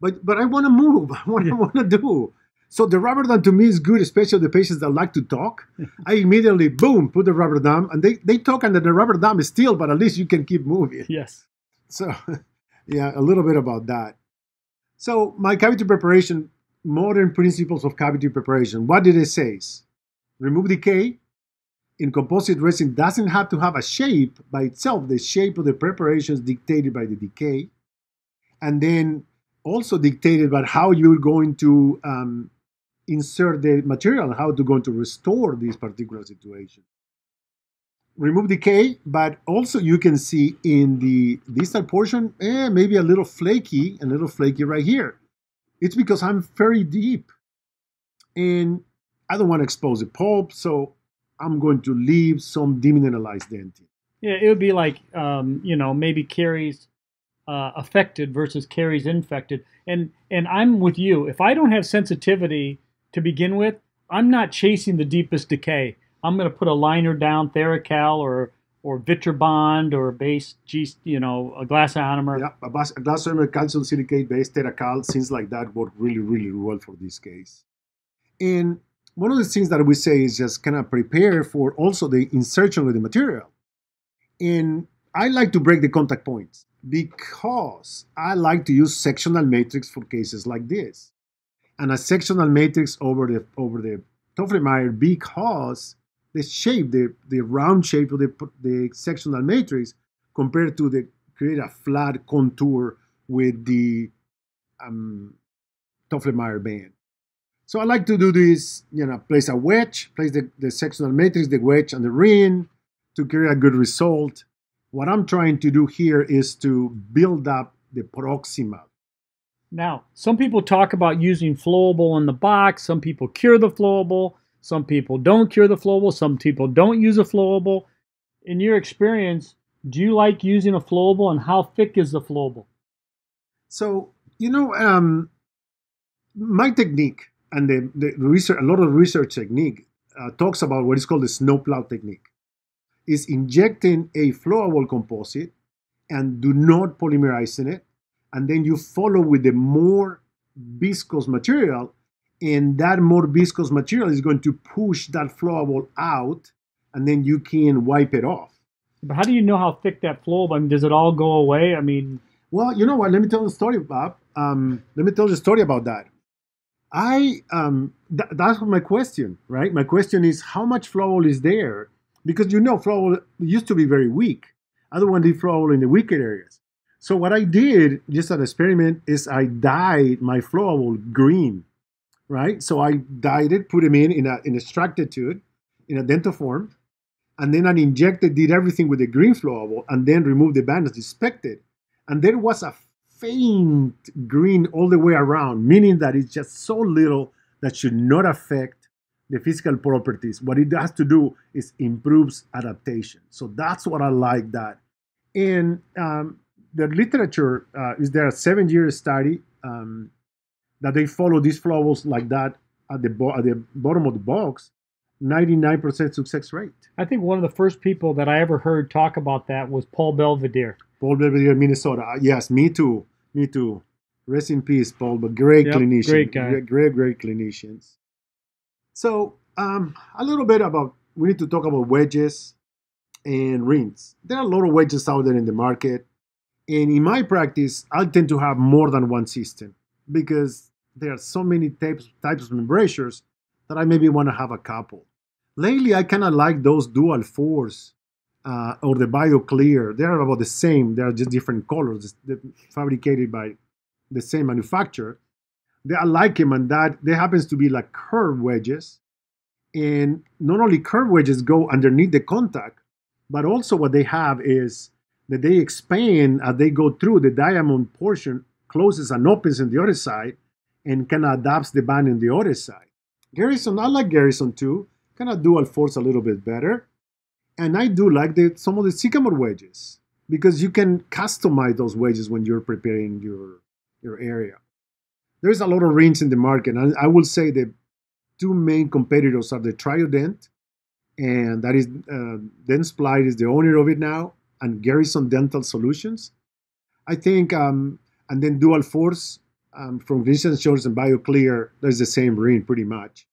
But but I want to move. *laughs* I want to do. So the rubber dam to me is good, especially the patients that like to talk. *laughs* I immediately boom put the rubber dam, and they they talk, and then the rubber dam is still, but at least you can keep moving. Yes. So, *laughs* yeah, a little bit about that. So, my cavity preparation, modern principles of cavity preparation. What did it say? Remove decay. In composite resin, doesn't have to have a shape by itself. The shape of the preparation is dictated by the decay, and then also dictated by how you're going to um, insert the material, how to going to restore this particular situation remove decay, but also you can see in the distal portion, eh, maybe a little flaky, a little flaky right here. It's because I'm very deep and I don't want to expose the pulp, so I'm going to leave some demineralized dentin. Yeah, it would be like, um, you know, maybe caries uh, affected versus caries infected. And and I'm with you. If I don't have sensitivity to begin with, I'm not chasing the deepest decay. I'm going to put a liner down, Theracal or or Vitrebond or a base G, you know, a glass ionomer. Yeah, a, bas- a glass ceramic calcium silicate based Theracal, things like that work really, really well for this case. And one of the things that we say is just kind of prepare for also the insertion of the material. And I like to break the contact points because I like to use sectional matrix for cases like this. And a sectional matrix over the over the Tofflemire because the shape, the, the round shape of the, the sectional matrix compared to the create a flat contour with the um, Tofflemire band. So I like to do this, you know, place a wedge, place the, the sectional matrix, the wedge, and the ring to create a good result. What I'm trying to do here is to build up the proximal. Now, some people talk about using flowable in the box. Some people cure the flowable. Some people don't cure the flowable. Some people don't use a flowable. In your experience, Do you like using a flowable, and how thick is the flowable? So you know, um, my technique and the, the research, a lot of research technique uh, talks about what is called the snowplow technique. Is injecting a flowable composite and do not polymerize in it, and then you follow with the more viscous material, and that more viscous material is going to push that flowable out, and then you can wipe it off. But how do you know how thick that flowable? I mean, does it all go away? I mean, Well, you know what? Let me tell you a story, Bob. Um, let me tell you a story about that. I um, th- that's my question, right? My question is how much flowable is there? Because you know, flowable used to be very weak. I don't want to flowable in the weaker areas. So what I did, just an experiment, is I dyed my flowable green, right? So I dyed it, put them in in a in extracted tube, in a dental form, and then I injected, did everything with the green flowable, and then removed the band as expected. And there was a faint green all the way around, meaning that it's just so little that should not affect the physical properties. What it has to do is improves adaptation. So that's what I like that. And um, the literature uh, is there a seven-year study um, that they follow these flowables like that at the, bo- at the bottom of the box, 99% success rate. I think one of the first people that I ever heard talk about that was Paul Belvedere. Paul Belvedere, Minnesota. Uh, Yes, me too. Me too. Rest in peace, Paul. But great Yep, clinician. great guy. Great, great, great clinicians. So, um, a little bit about we need to talk about wedges and rings. There are a lot of wedges out there in the market, and in my practice, I tend to have more than one system because there are so many types types of embrasures that I maybe want to have a couple. Lately, I kind of like those dual force uh, or the BioClear. They are about the same. They are just different colors, fabricated by the same manufacturer. They, are like them, and that they happens to be like curved wedges. And not only curved wedges go underneath the contact, but also what they have is that they expand as they go through. The diamond portion closes and opens on the other side, and kind of adapts the band in the other side. Garrison, I like Garrison too. Kind of dual force a little bit better and I do like the some of the sycamore wedges because you can customize those wedges when you're preparing your your area. There's a lot of rings in the market, and I will say the two main competitors are the Triodent, and that is uh, Dentsply is the owner of it now, and Garrison Dental Solutions. I think, um, and then Dual Force um, from Vincent Shores and BioClear. There's the same ring pretty much.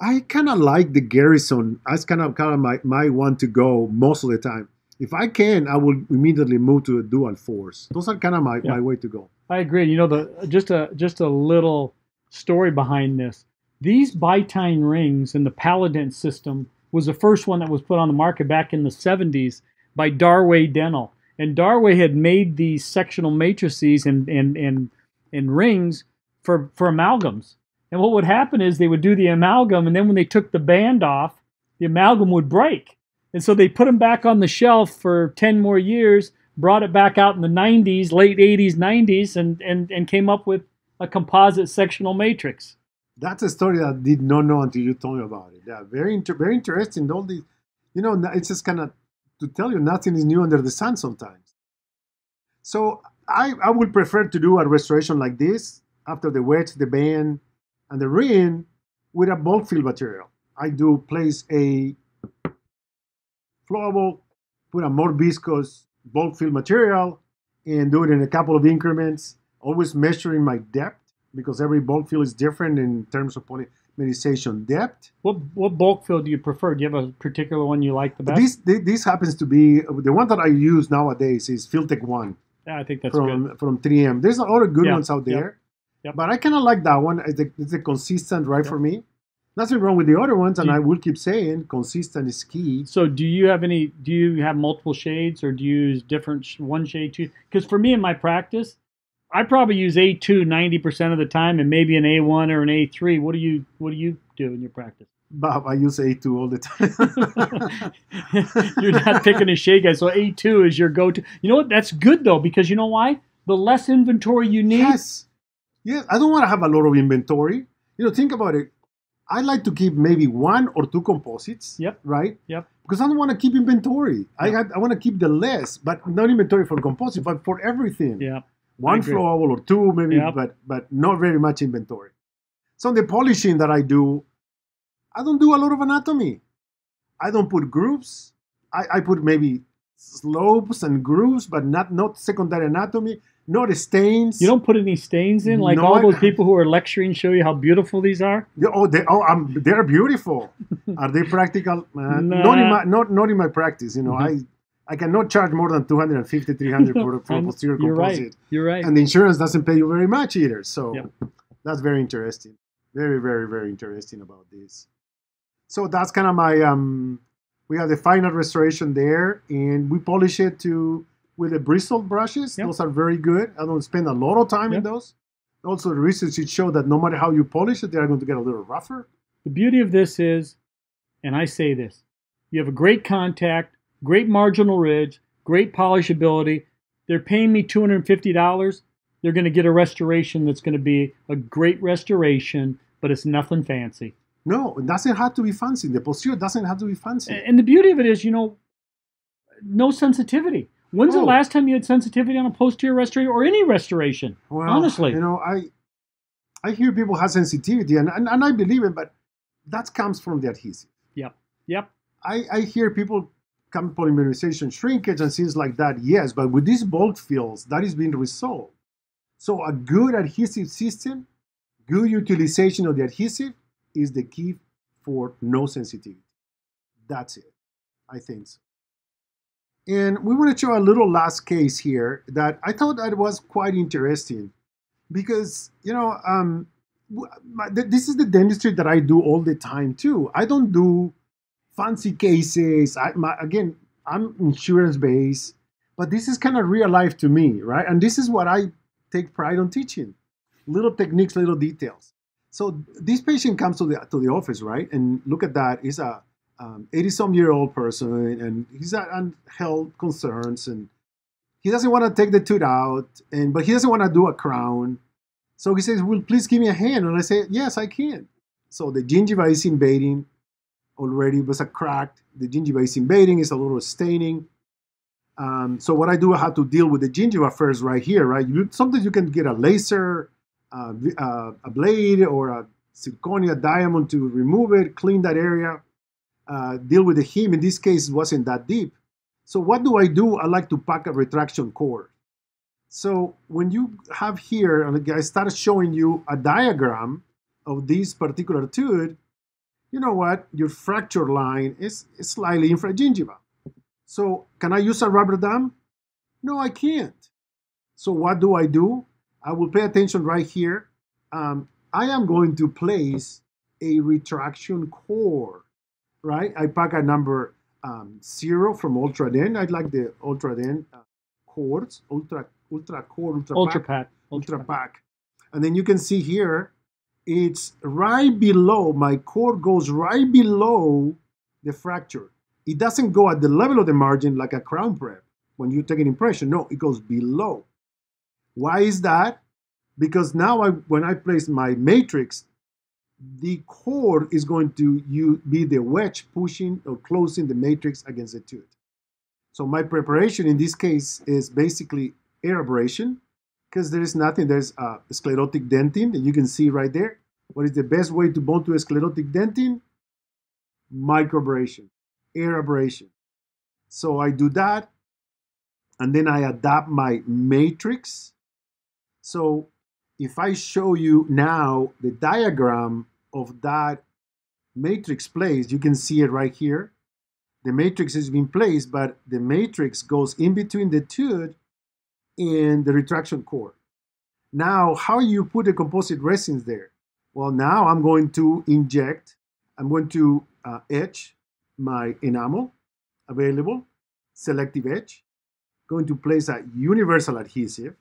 I kind of like the Garrison. That's kind of kind of my, my one to go most of the time. If I can, I will immediately move to a dual force. Those are kind of my, Yeah. my way to go. I agree. You know, the just a just a little story behind this. These Bitine rings and the Palodent system was the first one that was put on the market back in the 70s by Darway Dental. And Darway had made these sectional matrices and and and, and rings for for amalgams. And what would happen is they would do the amalgam, and then when they took the band off, the amalgam would break. And so they put them back on the shelf for 10 more years, brought it back out in the 90s, late 80s, 90s, and, and, and came up with a composite sectional matrix. That's a story that I did not know until you told me about it. Yeah, very inter- very interesting. All these, you know, it's just kind of to tell you nothing is new under the sun sometimes. So I I would prefer to do a restoration like this after the wedge, the band, and the ring with a bulk fill material. I do place a flowable, put a more viscous bulk fill material, and do it in a couple of increments. Always measuring my depth because every bulk fill is different in terms of polymerization depth. What what bulk fill do you prefer? Do you have a particular one you like the best? This this happens to be the one that I use nowadays is Filtek One yeah, I think that's from good. from 3M. There's a lot of good Yeah, ones out there, yep. but I kind of like that one. It's a, it's a consistent right for me. Nothing wrong with the other ones, and you- I will keep saying consistent is key. So do you have any? Do you have multiple shades, or do you use different sh- one shade two? Because for me in my practice, I probably use A two ninety percent of the time, and maybe an A one or an A three. What do you What do you do in your practice? Bob, I use A2 all the time. *laughs* You're not picking a shade guy, so A two is your go to. You know what? That's good though, because you know why? The less inventory you need. Yes. Yes. I don't want to have a lot of inventory. You know, think about it. I like to keep maybe one or two composites. Yep. Right? Yep. because I don't want to keep inventory. I Yeah. I want to keep the less, but not inventory for composite, but for everything. Yeah. One flowable or two maybe, Yep. but but not very much inventory. So the polishing that I do, I don't do a lot of anatomy. I don't put grooves. I, I put maybe slopes and grooves, but not not secondary anatomy, not stains. You don't put any stains in, like No, all those people who are lecturing show you how beautiful these are. Yeah, Oh, they, oh, um, they're beautiful. *laughs* Are they practical? Uh, Not in my not not in my practice. You know, Mhm. I I cannot charge more than 250, 300 for, *laughs* for a posterior You're composite, right. You're right. and the insurance doesn't pay you very much either. So Yep. that's very interesting. Very very very interesting about this. So that's kind of my um. We have the final restoration there, and we polish it to with the bristle brushes. Yep. Those are very good. I don't spend a lot of time in those. Also, the research it showed that no matter how you polish it, they are going to get a little rougher. The beauty of this is, and I say this, you have a great contact, great marginal ridge, great polishability. They're paying me $250. They're going to get a restoration that's going to be a great restoration, but it's nothing fancy. No, it doesn't have to be fancy. The posterior doesn't have to be fancy. And the beauty of it is, you know, no sensitivity. When's the Oh. last time you had sensitivity on a posterior restoration or any restoration? Well, honestly. you know, I I hear people have sensitivity, and, and, and I believe it, but that comes from the adhesive. Yep. Yep. I, I hear people come polymerization shrinkage and things like that. Yes, but with these bulk fills, that is being resolved. So a good adhesive system, good utilization of the adhesive is the key for no sensitivity. That's it. I think so. And we want to show a little last case here that I thought that was quite interesting because, you know, um, this is the dentistry that I do all the time too. I don't do fancy cases. I, my, again, I'm insurance based, but this is kind of real life to me, right? And this is what I take pride on teaching little techniques, little details. So this patient comes to the to the office, right? And look at that. He's a 80 some year old person, and he's um, health concerns, and he doesn't want to take the tooth out, and but he doesn't want to do a crown. So he says, "Well, please give me a hand." And I say, "Yes, I can." So the gingiva is invading already. It was a crack. The gingiva is invading. It's a little staining. Um, so what I do, I have to deal with the gingiva first, right here, right? You, sometimes you can get a laser, uh, uh, a blade, or a zirconia diamond to remove it, clean that area, uh, deal with the hem. In this case, it wasn't that deep. So what do I do? I like to pack a retraction cord. So when you have here, I start showing you a diagram of this particular tooth, you know what? Your fracture line is, is slightly infragingiva. So can I use a rubber dam? No, I can't. So what do I do? I will pay attention right here. Um, I am going to place a retraction cord, right? I pack a number um, zero from Ultradent. I like the Ultradent uh, cords, Ultra Ultra Core, Ultra, Ultrapak. pack. Ultrapak. And then you can see here, it's right below, my cord goes right below the fracture. It doesn't go at the level of the margin like a crown prep when you take an impression. No, it goes below. Why is that? Because now I, when I place my matrix, the cord is going to be the wedge pushing or closing the matrix against the tooth. So my preparation in this case is basically air abrasion because there is nothing. There's uh, sclerotic dentin that you can see right there. What is the best way to bond to a sclerotic dentin? Microabrasion, air abrasion. So I do that, and then I adapt my matrix. So if I show you now the diagram of that matrix place, you can see it right here. The matrix is being placed, but the matrix goes in between the tooth and the retraction cord. Now, how you put the composite resins there? Well, now I'm going to inject, I'm going to uh, etch my enamel available, selective etch, going to place a universal adhesive,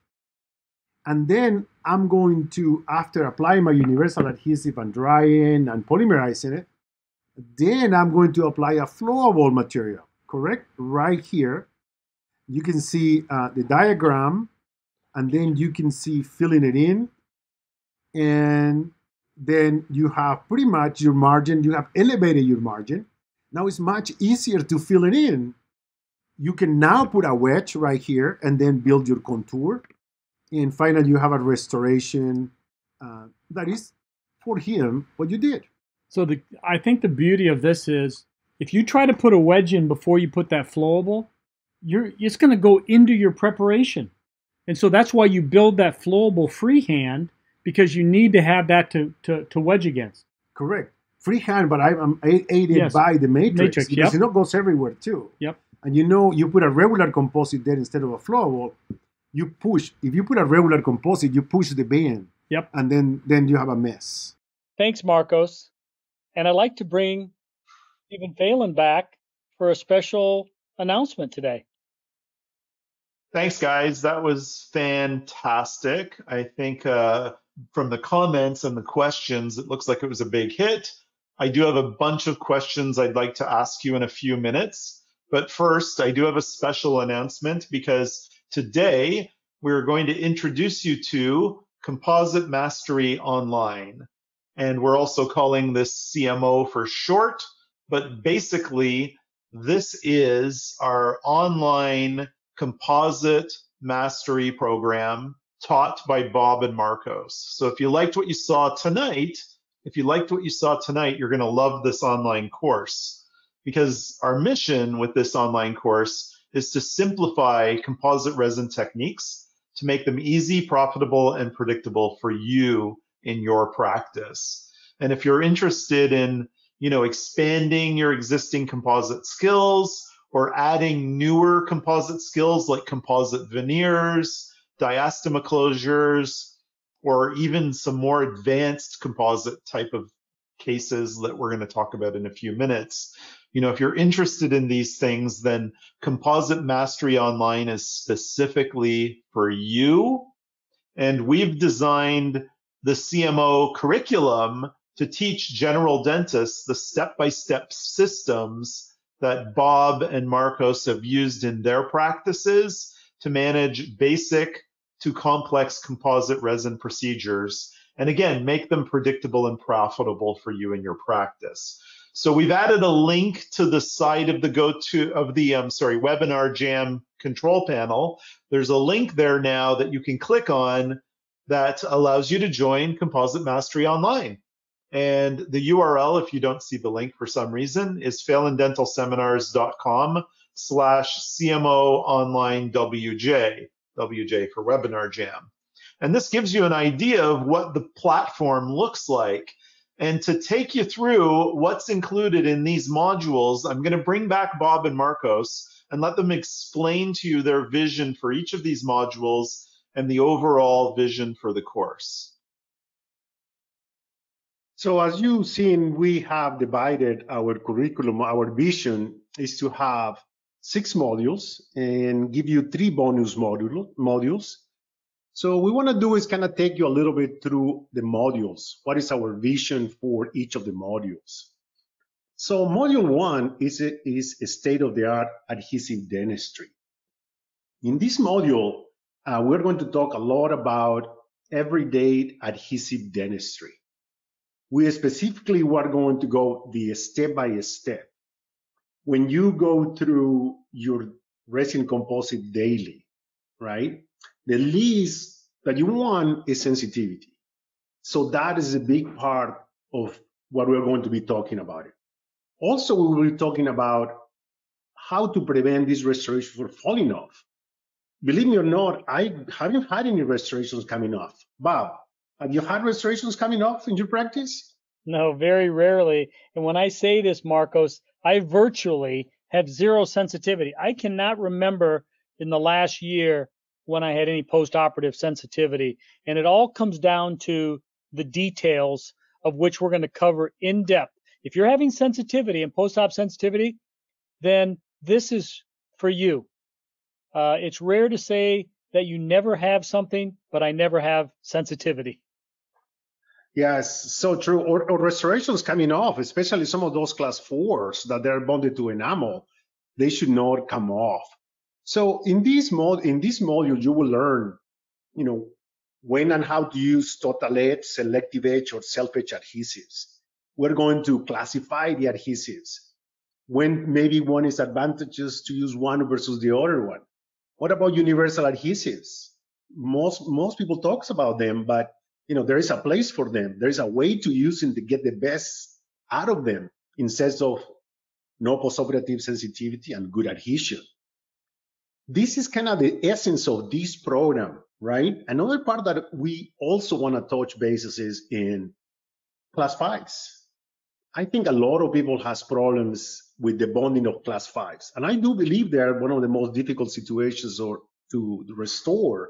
and then I'm going to, after applying my universal adhesive and drying and polymerizing it, then I'm going to apply a flowable material, correct? Right here. You can see uh, the diagram, and then you can see filling it in. And then you have pretty much your margin, you have elevated your margin. Now it's much easier to fill it in. You can now put a wedge right here and then build your contour. And finally, you have a restoration uh, that is for him what you did. So the I think the beauty of this is if you try to put a wedge in before you put that flowable, you're it's going to go into your preparation. And so that's why you build that flowable freehand because you need to have that to, to, to wedge against. Correct. Freehand, but I'm aided Yes. by the matrix, Matrix, because yep. it goes everywhere too. Yep. And you know you put a regular composite there instead of a flowable, you push. If you put a regular composite, you push the band. Yep. And then then you have a mess. Thanks, Marcos. And I'd like to bring Stephen Phelan back for a special announcement today. Thanks, guys. That was fantastic. I think uh, from the comments and the questions, it looks like it was a big hit. I do have a bunch of questions I'd like to ask you in a few minutes. But first, I do have a special announcement because today we're going to introduce you to Composite Mastery Online. And we're also calling this CMO for short. But basically, this is our online composite mastery program taught by Bob and Marcos. So if you liked what you saw tonight, if you liked what you saw tonight, you're going to love this online course because our mission with this online course is to simplify composite resin techniques to make them easy, profitable, and predictable for you in your practice. And if you're interested in, you know, expanding your existing composite skills, or adding newer composite skills like composite veneers, diastema closures, or even some more advanced composite type of cases that we're going to talk about in a few minutes. You know, if you're interested in these things, then Composite Mastery Online is specifically for you. And we've designed the CMO curriculum to teach general dentists the step-by-step systems that Bob and Marcos have used in their practices to manage basic to complex composite resin procedures. And again, make them predictable and profitable for you in your practice. So we've added a link to the side of the go to of the um, sorry webinar jam control panel. There's a link there now that you can click on that allows you to join Composite Mastery Online. And the URL, if you don't see the link for some reason, is phelandentalseminars.com slash CMO online WJ, WJ for Webinar Jam. And this gives you an idea of what the platform looks like. And to take you through what's included in these modules, I'm going to bring back Bob and Marcos and let them explain to you their vision for each of these modules and the overall vision for the course. So as you've seen, we have divided our curriculum. Our vision is to have six modules and give you three bonus module, modules. So we want to do is kind of take you a little bit through the modules. What is our vision for each of the modules? So module one is a, is state-of-the-art adhesive dentistry. In this module, uh, we're going to talk a lot about everyday adhesive dentistry we specifically were going to go the step by step. When you go through your resin composite daily, right? The least that you want is sensitivity. So that is a big part of what we're going to be talking about. It. Also, we will be talking about how to prevent this restoration from falling off. Believe me or not, I haven't had any restorations coming off. Bob, have you had restorations coming off in your practice? No, very rarely. And when I say this, Marcos, I virtually have zero sensitivity. I cannot remember in the last year when I had any post-operative sensitivity. And it all comes down to the details of which we're going to cover in depth. If you're having sensitivity and post-op sensitivity, then this is for you. Uh, it's rare to say that you never have something, but I never have sensitivity. Yes, so true. Or, or restorations coming off, especially some of those class fours that they're bonded to enamel, they should not come off. So in this mod, in this module, you will learn, you know, when and how to use total etch, selective etch, or self etch adhesives. We're going to classify the adhesives. when maybe one is advantageous to use one versus the other one. What about universal adhesives? Most most people talks about them, but you know there is a place for them. There is a way to use them to get the best out of them in sense of no postoperative sensitivity and good adhesion. This is kind of the essence of this program, right? Another part that we also want to touch bases is in class fives. I think a lot of people has problems with the bonding of class fives. And I do believe they are one of the most difficult situations or to restore.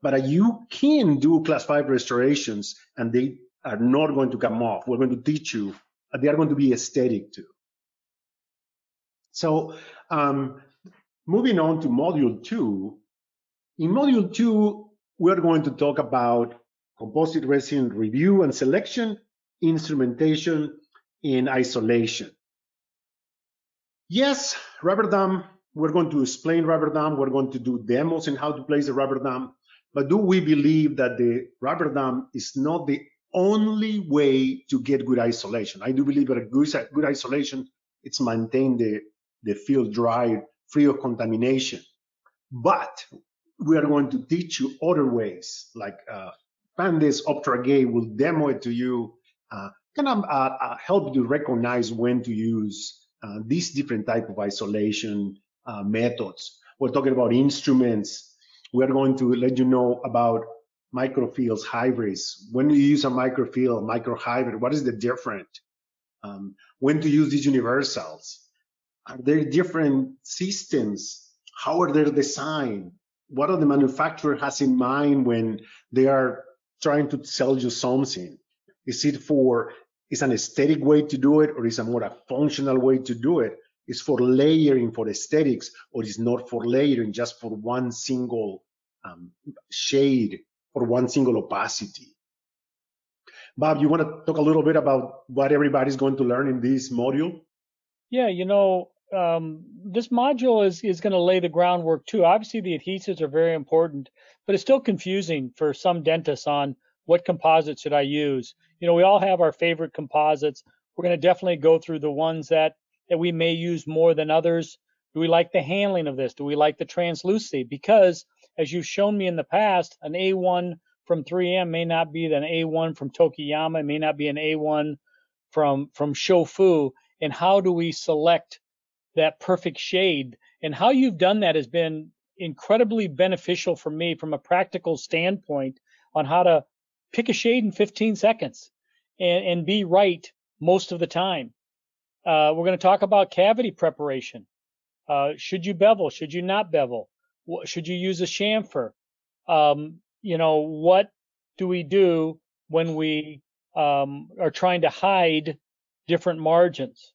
But you can do class five restorations and they are not going to come off. We're going to teach you. They are going to be aesthetic too. So um, moving on to module two. In module two, we're going to talk about composite resin review and selection, instrumentation, and isolation. Yes, rubber dam, we're going to explain rubber dam. We're going to do demos in how to place the rubber dam. But do we believe that the rubber dam is not the only way to get good isolation? I do believe that a good, good isolation, it's maintain the, the field dry, free of contamination. But we are going to teach you other ways, like uh, Pandis Optra will demo it to you, uh, kind of uh, uh, help you recognize when to use uh, these different type of isolation uh, methods. We're talking about instruments. We're going to let you know about microfills, hybrids. When you use a microfill, microhybrid, what is the difference? Um, when to use these universals? Are there different systems? How are they designed? What are the manufacturer has in mind when they are trying to sell you something? Is it for is an aesthetic way to do it or is a more a functional way to do it is for layering for aesthetics or is not for layering just for one single um, shade or one single opacity bob you want to talk a little bit about what everybody's going to learn in this module yeah you know um, this module is, is going to lay the groundwork too obviously the adhesives are very important but it's still confusing for some dentists on what composite should I use? You know, we all have our favorite composites. We're going to definitely go through the ones that that we may use more than others. Do we like the handling of this? Do we like the translucency? Because as you've shown me in the past, an A1 from 3M may not be an A1 from Tokuyama, it may not be an A1 from from Shofu. And how do we select that perfect shade? And how you've done that has been incredibly beneficial for me from a practical standpoint on how to pick a shade in 15 seconds and, and be right most of the time. Uh, we're going to talk about cavity preparation. Uh, should you bevel? Should you not bevel? Should you use a chamfer? Um, you know, what do we do when we um, are trying to hide different margins?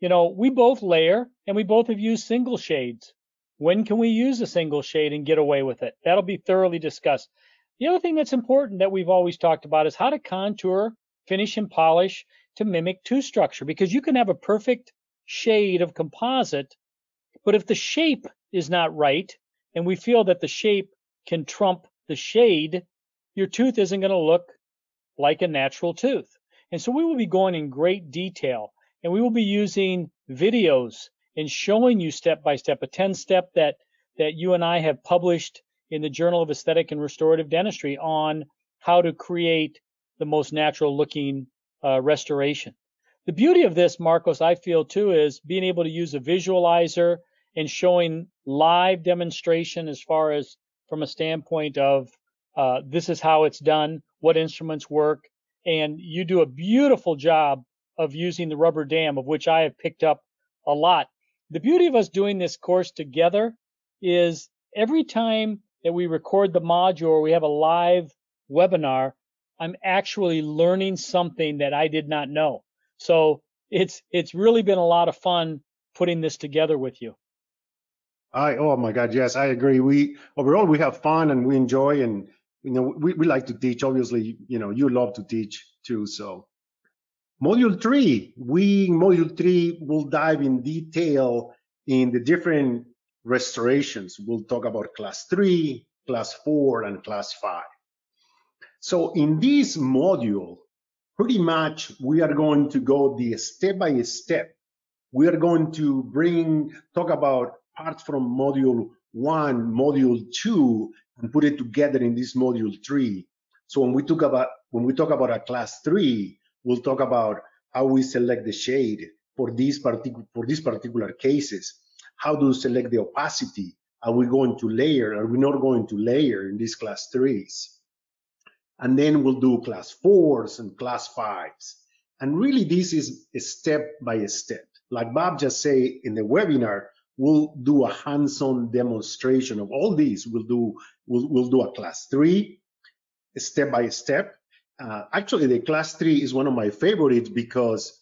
You know, we both layer and we both have used single shades. When can we use a single shade and get away with it? That'll be thoroughly discussed. The other thing that's important that we've always talked about is how to contour, finish, and polish to mimic tooth structure because you can have a perfect shade of composite, but if the shape is not right and we feel that the shape can trump the shade, your tooth isn't going to look like a natural tooth. And so we will be going in great detail and we will be using videos and showing you step by step a 10 step that that you and I have published in the Journal of Aesthetic and Restorative Dentistry on how to create the most natural looking uh, restoration. The beauty of this, Marcos, I feel too, is being able to use a visualizer and showing live demonstration as far as from a standpoint of uh, this is how it's done, what instruments work, and you do a beautiful job of using the rubber dam, of which I have picked up a lot. The beauty of us doing this course together is every time that we record the module or we have a live webinar, I'm actually learning something that I did not know. So it's it's really been a lot of fun putting this together with you. I oh my God, yes, I agree. We overall we have fun and we enjoy and you know we, we like to teach. Obviously, you know, you love to teach too. So module three, we in module three will dive in detail in the different restorations. We'll talk about class three, class four, and class five. So in this module, pretty much we are going to go the step by step We are going to bring, talk about parts from module one, module two, and put it together in this module three. So when we talk about, when we talk about a class three, we'll talk about how we select the shade for these particular, for these particular cases. How do we select the opacity? Are we going to layer? Are we not going to layer in these class threes? And then we'll do class fours and class fives. And really this is a step by step. Like Bob just said in the webinar, we'll do a hands-on demonstration of all these. We'll do, we'll, we'll do a class three, step by step. Uh, actually, the class three is one of my favorites because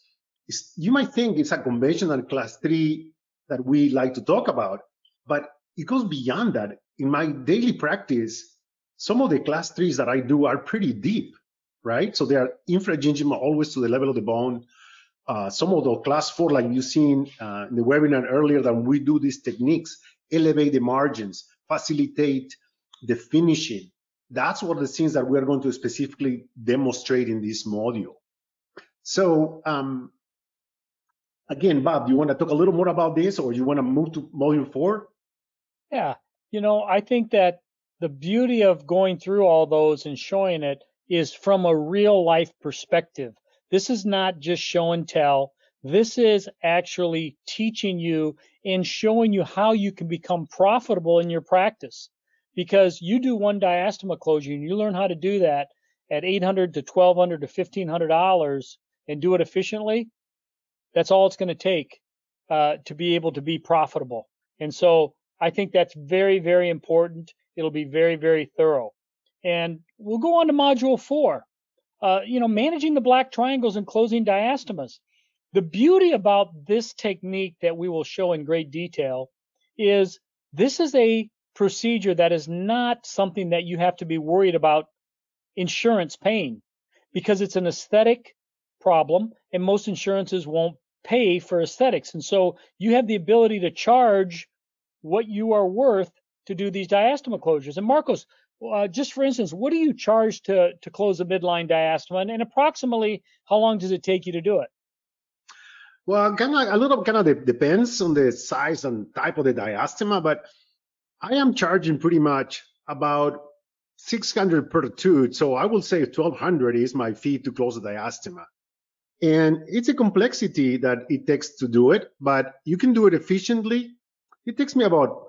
you might think it's a conventional class three that we like to talk about, but it goes beyond that. In my daily practice, some of the class threes that I do are pretty deep, right? So they are infragingival always to the level of the bone. Uh, some of the class four, like you've seen uh, in the webinar earlier, that we do these techniques, elevate the margins, facilitate the finishing. That's what the things that we're going to specifically demonstrate in this module. So um, again, Bob, do you want to talk a little more about this or you want to move to module four? Yeah, you know, I think that the beauty of going through all those and showing it is from a real life perspective. This is not just show and tell. This is actually teaching you and showing you how you can become profitable in your practice. Because you do one diastema closure and you learn how to do that at 800 to 1200 to 1500 dollars and do it efficiently. That's all it's going to take uh, to be able to be profitable. And so I think that's very, very important. It'll be very, very thorough. And we'll go on to module four. Uh, you know, managing the black triangles and closing diastemas. The beauty about this technique that we will show in great detail is this is a procedure that is not something that you have to be worried about insurance paying because it's an aesthetic problem and most insurances won't pay for aesthetics. And so you have the ability to charge what you are worth to do these diastema closures. And Marcos, uh, just for instance, what do you charge to, to close a midline diastema and, and approximately how long does it take you to do it? Well, kind of a little kind of depends on the size and type of the diastema, but I am charging pretty much about 600 per tooth. So I will say 1200 is my fee to close the diastema. And it's a complexity that it takes to do it, but you can do it efficiently. It takes me about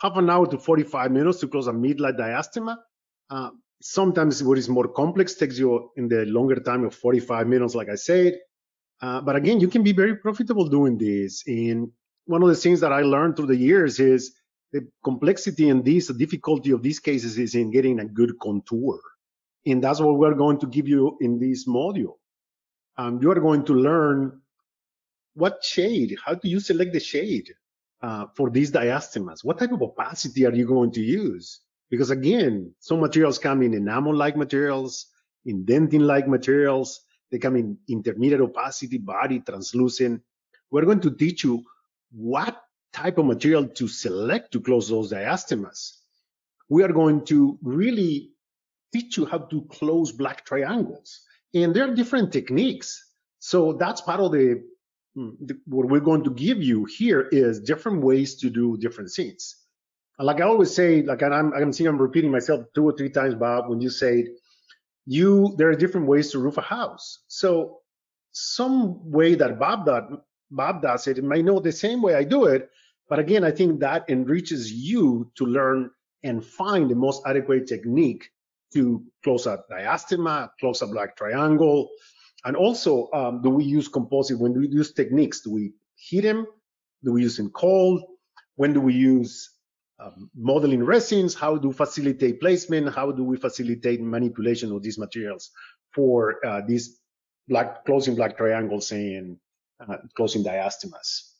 half an hour to 45 minutes to close a midline diastema. Uh, sometimes what is more complex takes you in the longer time of 45 minutes, like I said. Uh, but again, you can be very profitable doing this. And one of the things that I learned through the years is the complexity and this, the difficulty of these cases is in getting a good contour. And that's what we're going to give you in this module. Um, you are going to learn what shade, how do you select the shade? uh, for these diastemas? What type of opacity are you going to use? Because again, some materials come in enamel-like materials, indenting-like materials. They come in intermediate opacity, body, translucent. We're going to teach you what type of material to select to close those diastemas. We are going to really teach you how to close black triangles. And there are different techniques. So that's part of the Hmm. what we're going to give you here is different ways to do different things. Like I always say, like I'm, I'm seeing I'm repeating myself two or three times, Bob, when you say you, there are different ways to roof a house. So some way that Bob does, Bob does it, it might know the same way I do it. But again, I think that enriches you to learn and find the most adequate technique to close a diastema, close a black triangle, and also, um, do we use composite when we use techniques? Do we heat them? Do we use them cold? When do we use um, modeling resins? How do we facilitate placement? How do we facilitate manipulation of these materials for uh, these black closing black triangles and uh, closing diastemas?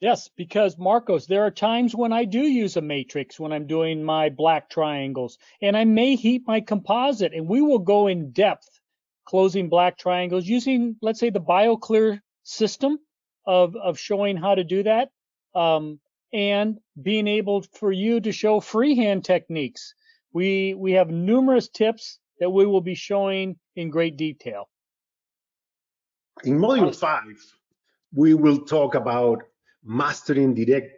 Yes, because Marcos, there are times when I do use a matrix when I'm doing my black triangles, and I may heat my composite, and we will go in depth closing black triangles using, let's say, the BioClear system of, of showing how to do that um, and being able for you to show freehand techniques. We, we have numerous tips that we will be showing in great detail. In module five, we will talk about mastering direct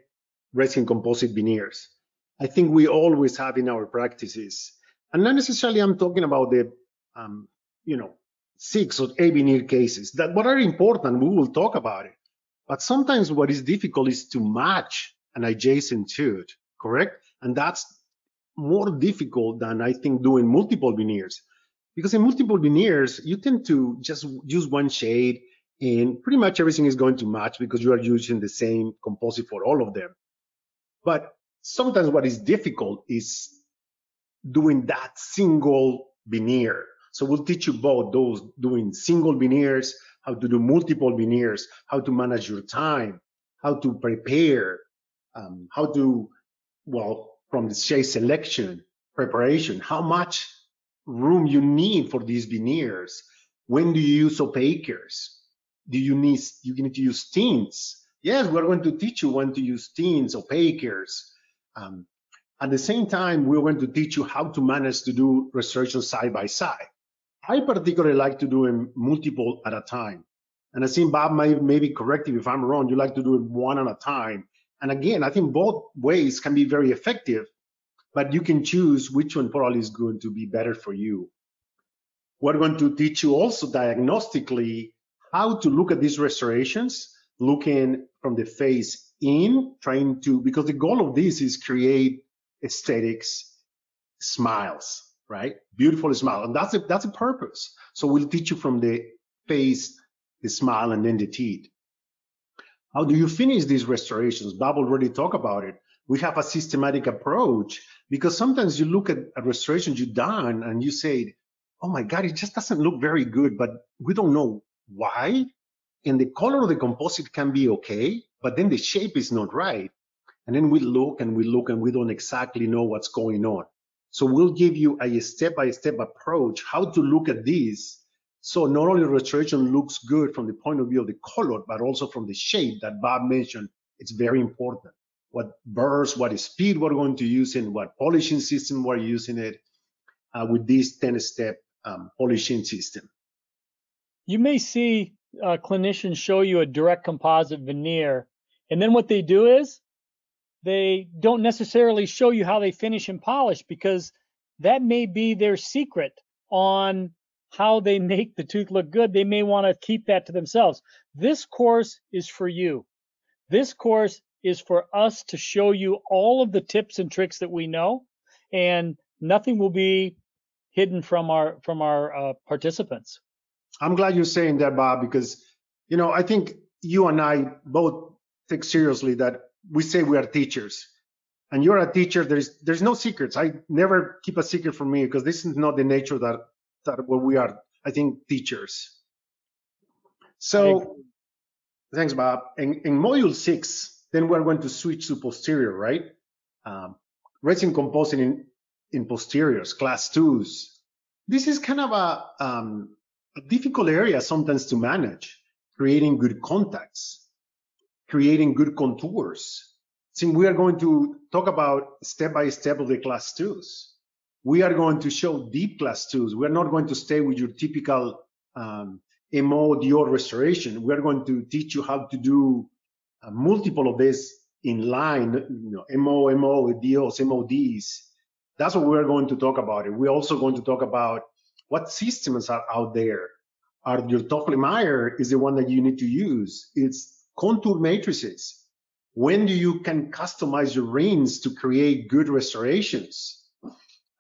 resin composite veneers. I think we always have in our practices, and not necessarily I'm talking about the, um, you know, six or eight veneer cases that what are important, we will talk about it. But sometimes what is difficult is to match an adjacent tooth, correct? And that's more difficult than I think doing multiple veneers. Because in multiple veneers, you tend to just use one shade and pretty much everything is going to match because you are using the same composite for all of them. But sometimes what is difficult is doing that single veneer. So we'll teach you both those doing single veneers, how to do multiple veneers, how to manage your time, how to prepare, um, how to, well, from the shade selection, preparation, how much room you need for these veneers. When do you use opaquers? Do you need, you need to use tints? Yes, we're going to teach you when to use tints, opaquers. Um, at the same time, we're going to teach you how to manage to do restoration side by side. I particularly like to do them multiple at a time. And I think Bob may maybe correct if I'm wrong. You like to do it one at a time. And again, I think both ways can be very effective, but you can choose which one probably is going to be better for you. We're going to teach you also diagnostically how to look at these restorations, looking from the face in, trying to, because the goal of this is create aesthetics, smiles, right? Beautiful smile. And that's a, that's a purpose. So we'll teach you from the face, the smile, and then the teeth. How do you finish these restorations? Bob already talked about it. We have a systematic approach because sometimes you look at a restoration you've done and you say, oh my God, it just doesn't look very good, but we don't know why. And the color of the composite can be okay, but then the shape is not right. And then we look and we look and we don't exactly know what's going on. So we'll give you a step-by-step -step approach how to look at this. So not only restoration looks good from the point of view of the color, but also from the shape that Bob mentioned. It's very important. What burrs, what speed we're going to use and what polishing system we're using it uh, with this 10-step um, polishing system. You may see uh, clinicians show you a direct composite veneer, and then what they do is they don't necessarily show you how they finish and polish because that may be their secret on how they *laughs* make the tooth look good. They may want to keep that to themselves. This course is for you. This course is for us to show you all of the tips and tricks that we know, and nothing will be hidden from our from our uh, participants. I'm glad you're saying that, Bob, because you know I think you and I both take seriously that we say we are teachers. And you're a teacher. There's there's no secrets. I never keep a secret from me because this is not the nature that that what we are i think teachers. So thanks bob. In, in module six then we're going to switch to posterior right? Um, resin composing in in posteriors class twos. This is kind of a, um, a difficult area sometimes to manage creating good contacts creating good contours. Since we are going to talk about step by step of the class twos, we are going to show deep class twos. We're not going to stay with your typical um, MO Dior restoration. We're going to teach you how to do uh, multiple of this in line, you know, MO, MO, DOs, MODs. That's what we're going to talk about. It. We're also going to talk about what systems are out there. Are your Tofflemire is the one that you need to use. It's contour matrices. When do you can customize your rings to create good restorations?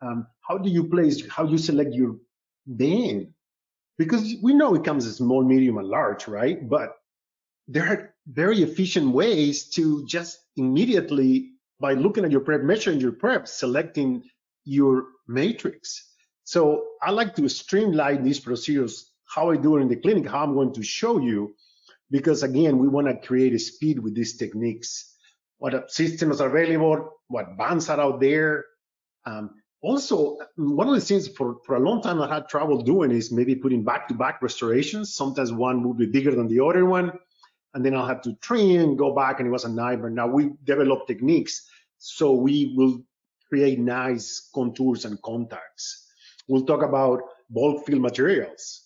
Um, how do you place, how you select your band? Because we know it comes as small, medium, and large, right? But there are very efficient ways to just immediately, by looking at your prep, measuring your prep, selecting your matrix. So I like to streamline these procedures, how I do it in the clinic, how I'm going to show you because again, we want to create a speed with these techniques. What systems are available, what bands are out there. Um, also, one of the things for, for a long time I had trouble doing is maybe putting back-to-back restorations. Sometimes one would be bigger than the other one, and then I'll have to and go back, and it was a nightmare. Now we develop techniques, so we will create nice contours and contacts. We'll talk about bulk fill materials.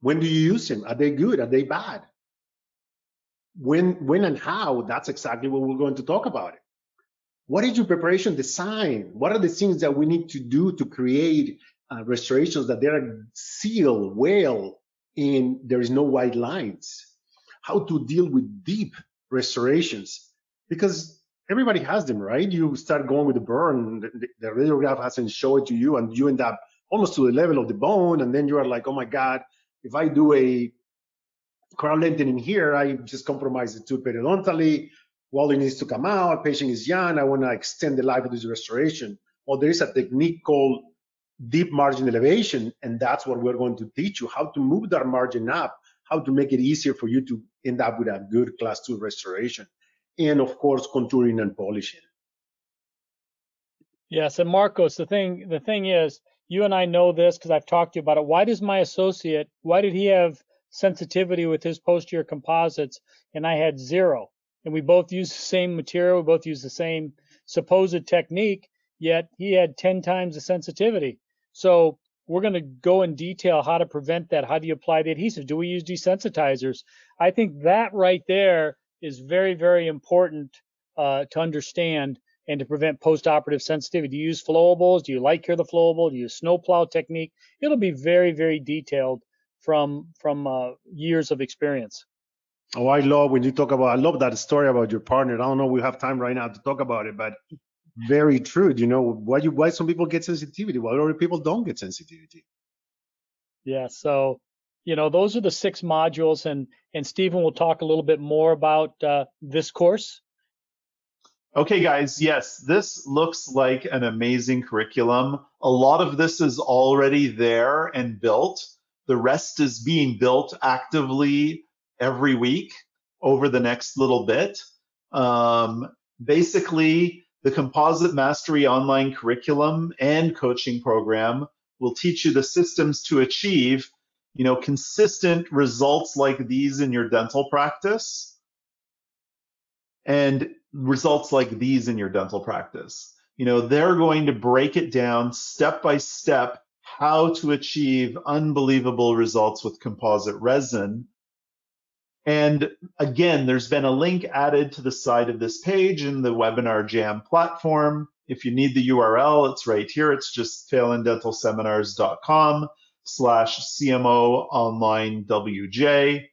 When do you use them? Are they good? Are they bad? when, when and how, that's exactly what we're going to talk about. It. What is your preparation design? What are the things that we need to do to create uh, restorations that they are sealed well and there is no white lines? How to deal with deep restorations? Because everybody has them, right? You start going with the burn, the, the radiograph hasn't shown it to you, and you end up almost to the level of the bone, and then you are like, oh my God, if I do a crown lengthening here, I just compromise the tooth periodontally. It needs to come out. Patient is young. I want to extend the life of this restoration. Well, there is a technique called deep margin elevation, and that's what we're going to teach you how to move that margin up, how to make it easier for you to end up with a good class two restoration, and of course, contouring and polishing. Yes, and Marcos, the thing the thing is, you and I know this because I've talked to you about it. Why does my associate, why did he have sensitivity with his posterior composites and I had zero? And we both use the same material, we both use the same supposed technique, yet he had 10 times the sensitivity. So we're going to go in detail how to prevent that. How do you apply the adhesive? Do we use desensitizers? I think that right there is very, very important uh, to understand and to prevent post-operative sensitivity. Do you use flowables? Do you light cure the flowable? Do you use snowplow technique? It'll be very, very detailed from from uh, years of experience. Oh, I love when you talk about. I love that story about your partner. I don't know we have time right now to talk about it, but very true. You know why you why some people get sensitivity, why other people don't get sensitivity. Yeah. So you know those are the six modules, and and Stephen will talk a little bit more about uh, this course Okay, guys, yes, this looks like an amazing curriculum. A lot of this is already there and built. The rest is being built actively every week over the next little bit. Um, basically, the Composite Mastery online curriculum and coaching program will teach you the systems to achieve, you know, consistent results like these in your dental practice. And results like these in your dental practice. You know, they're going to break it down step by step how to achieve unbelievable results with composite resin. And again, there's been a link added to the side of this page in the Webinar Jam platform. If you need the URL, it's right here. It's just phelandentalseminars.com slash CMO online WJ.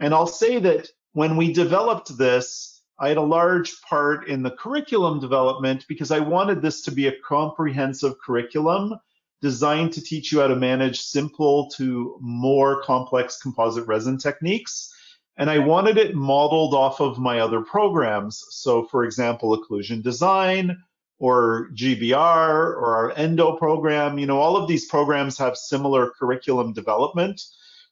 And I'll say that when we developed this, I had a large part in the curriculum development because I wanted this to be a comprehensive curriculum designed to teach you how to manage simple to more complex composite resin techniques. And I wanted it modeled off of my other programs. So, for example, occlusion design or GBR or our endo program, you know, all of these programs have similar curriculum development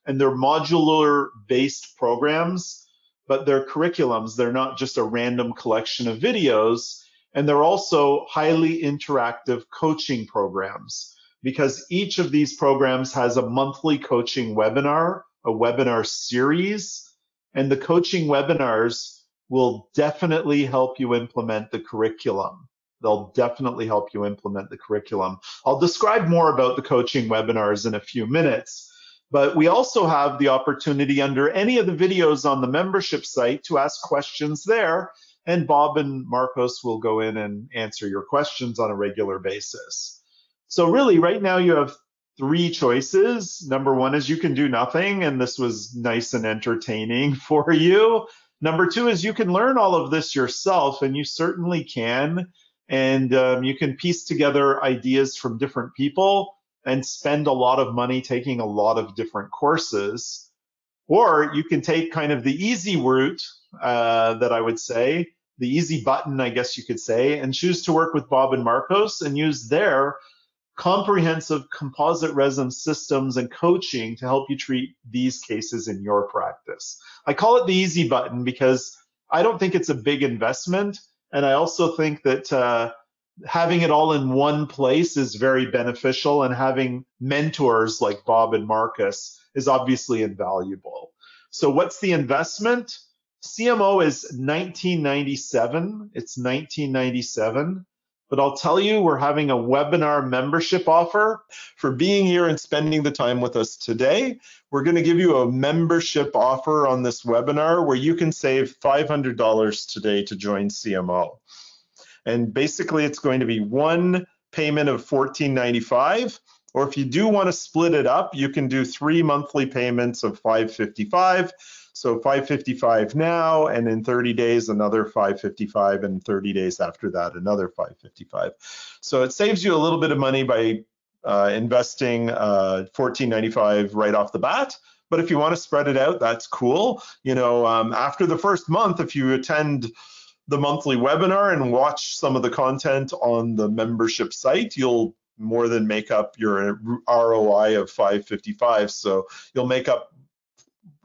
and they're modular based programs but they're curriculums. They're not just a random collection of videos. And they're also highly interactive coaching programs because each of these programs has a monthly coaching webinar, a webinar series, and the coaching webinars will definitely help you implement the curriculum. They'll definitely help you implement the curriculum. I'll describe more about the coaching webinars in a few minutes, but we also have the opportunity under any of the videos on the membership site to ask questions there. And Bob and Marcos will go in and answer your questions on a regular basis. So really right now you have three choices. Number one is you can do nothing, and this was nice and entertaining *laughs* for you. Number two is you can learn all of this yourself, and you certainly can. And um, you can piece together ideas from different people and spend a lot of money taking a lot of different courses. Or you can take kind of the easy route uh, that I would say, the easy button, I guess you could say, and choose to work with Bob and Marcos and use their comprehensive composite resin systems and coaching to help you treat these cases in your practice. I call it the easy button because I don't think it's a big investment. And I also think that uh, having it all in one place is very beneficial and having mentors like Bob and Marcos is obviously invaluable. So what's the investment? CMO is 1997. It's 1997, but I'll tell you, we're having a webinar membership offer for being here and spending the time with us today. We're going to give you a membership offer on this webinar where you can save $500 today to join CMO. And basically, it's going to be one payment of $14.95. Or if you do want to split it up, you can do three monthly payments of 555 so 555 now, and in 30 days, another 555, and 30 days after that, another 555. So it saves you a little bit of money by uh, investing uh, 14.95 right off the bat. But if you want to spread it out, that's cool. You know, um, after the first month, if you attend the monthly webinar and watch some of the content on the membership site, you'll more than make up your ROI of 555. So you'll make up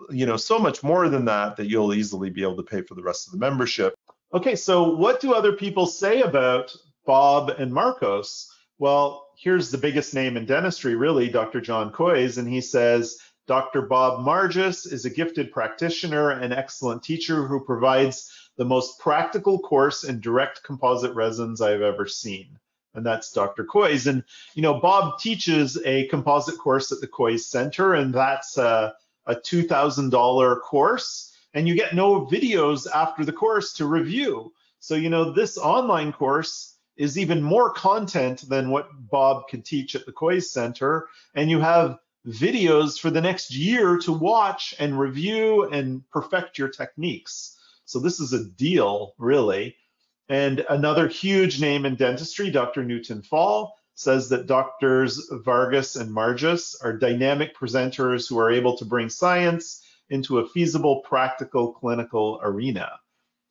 you know, so much more than that that you'll easily be able to pay for the rest of the membership. Okay, so what do other people say about Bob and Marcos? Well, here's the biggest name in dentistry, really, Dr. John Kois, and he says, Dr. Bob Margeas is a gifted practitioner and excellent teacher who provides the most practical course in direct composite resins I've ever seen. And that's Dr. Kois. And, you know, Bob teaches a composite course at the Kois Center, and that's uh, a $2,000 course and you get no videos after the course to review. So, you know, this online course is even more content than what Bob could teach at the Kois Center. And you have videos for the next year to watch and review and perfect your techniques. So this is a deal, really. And another huge name in dentistry, Dr. Newton Fahl, says that doctors Vargas and Margeas are dynamic presenters who are able to bring science into a feasible, practical clinical arena.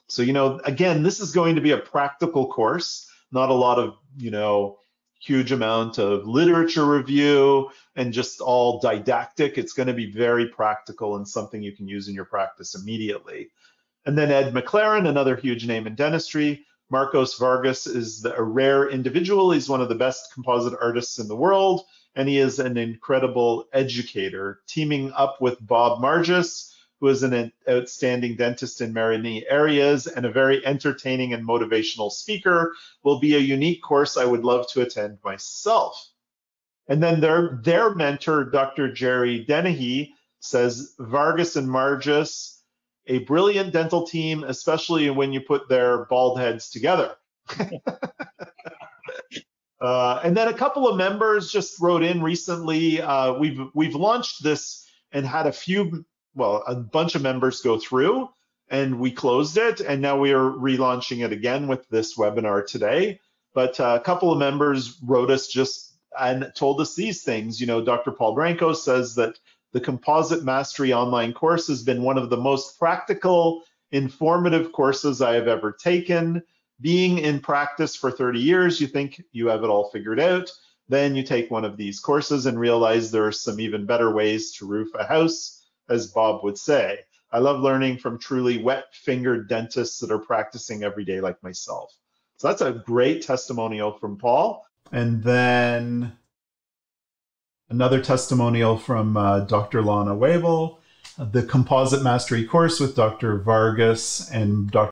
So, you know, again, this is going to be a practical course, not a lot of, you know, huge amount of literature review and just all didactic. It's going to be very practical and something you can use in your practice immediately. And then Ed McLaren, another huge name in dentistry, Marcos Vargas is a rare individual. He's one of the best composite artists in the world, and he is an incredible educator, teaming up with Bob Margeas, who is an outstanding dentist in many areas and a very entertaining and motivational speaker, will be a unique course I would love to attend myself. And then their, their mentor, Dr. Jerry Denehy, says Vargas and Margeas a brilliant dental team, especially when you put their bald heads together. *laughs* uh, and then a couple of members just wrote in recently. Uh, we've we've launched this and had a few, well, a bunch of members go through, and we closed it, and now we are relaunching it again with this webinar today. But uh, a couple of members wrote us just and told us these things. You know, Dr. Paul Branco says that the Composite Mastery online course has been one of the most practical, informative courses I have ever taken. Being in practice for 30 years, you think you have it all figured out. Then you take one of these courses and realize there are some even better ways to roof a house, as Bob would say. I love learning from truly wet fingered dentists that are practicing every day like myself. So that's a great testimonial from Paul. And then Another testimonial from uh, Dr. Lana Wabel, the Composite Mastery course with Dr. Vargas and Dr.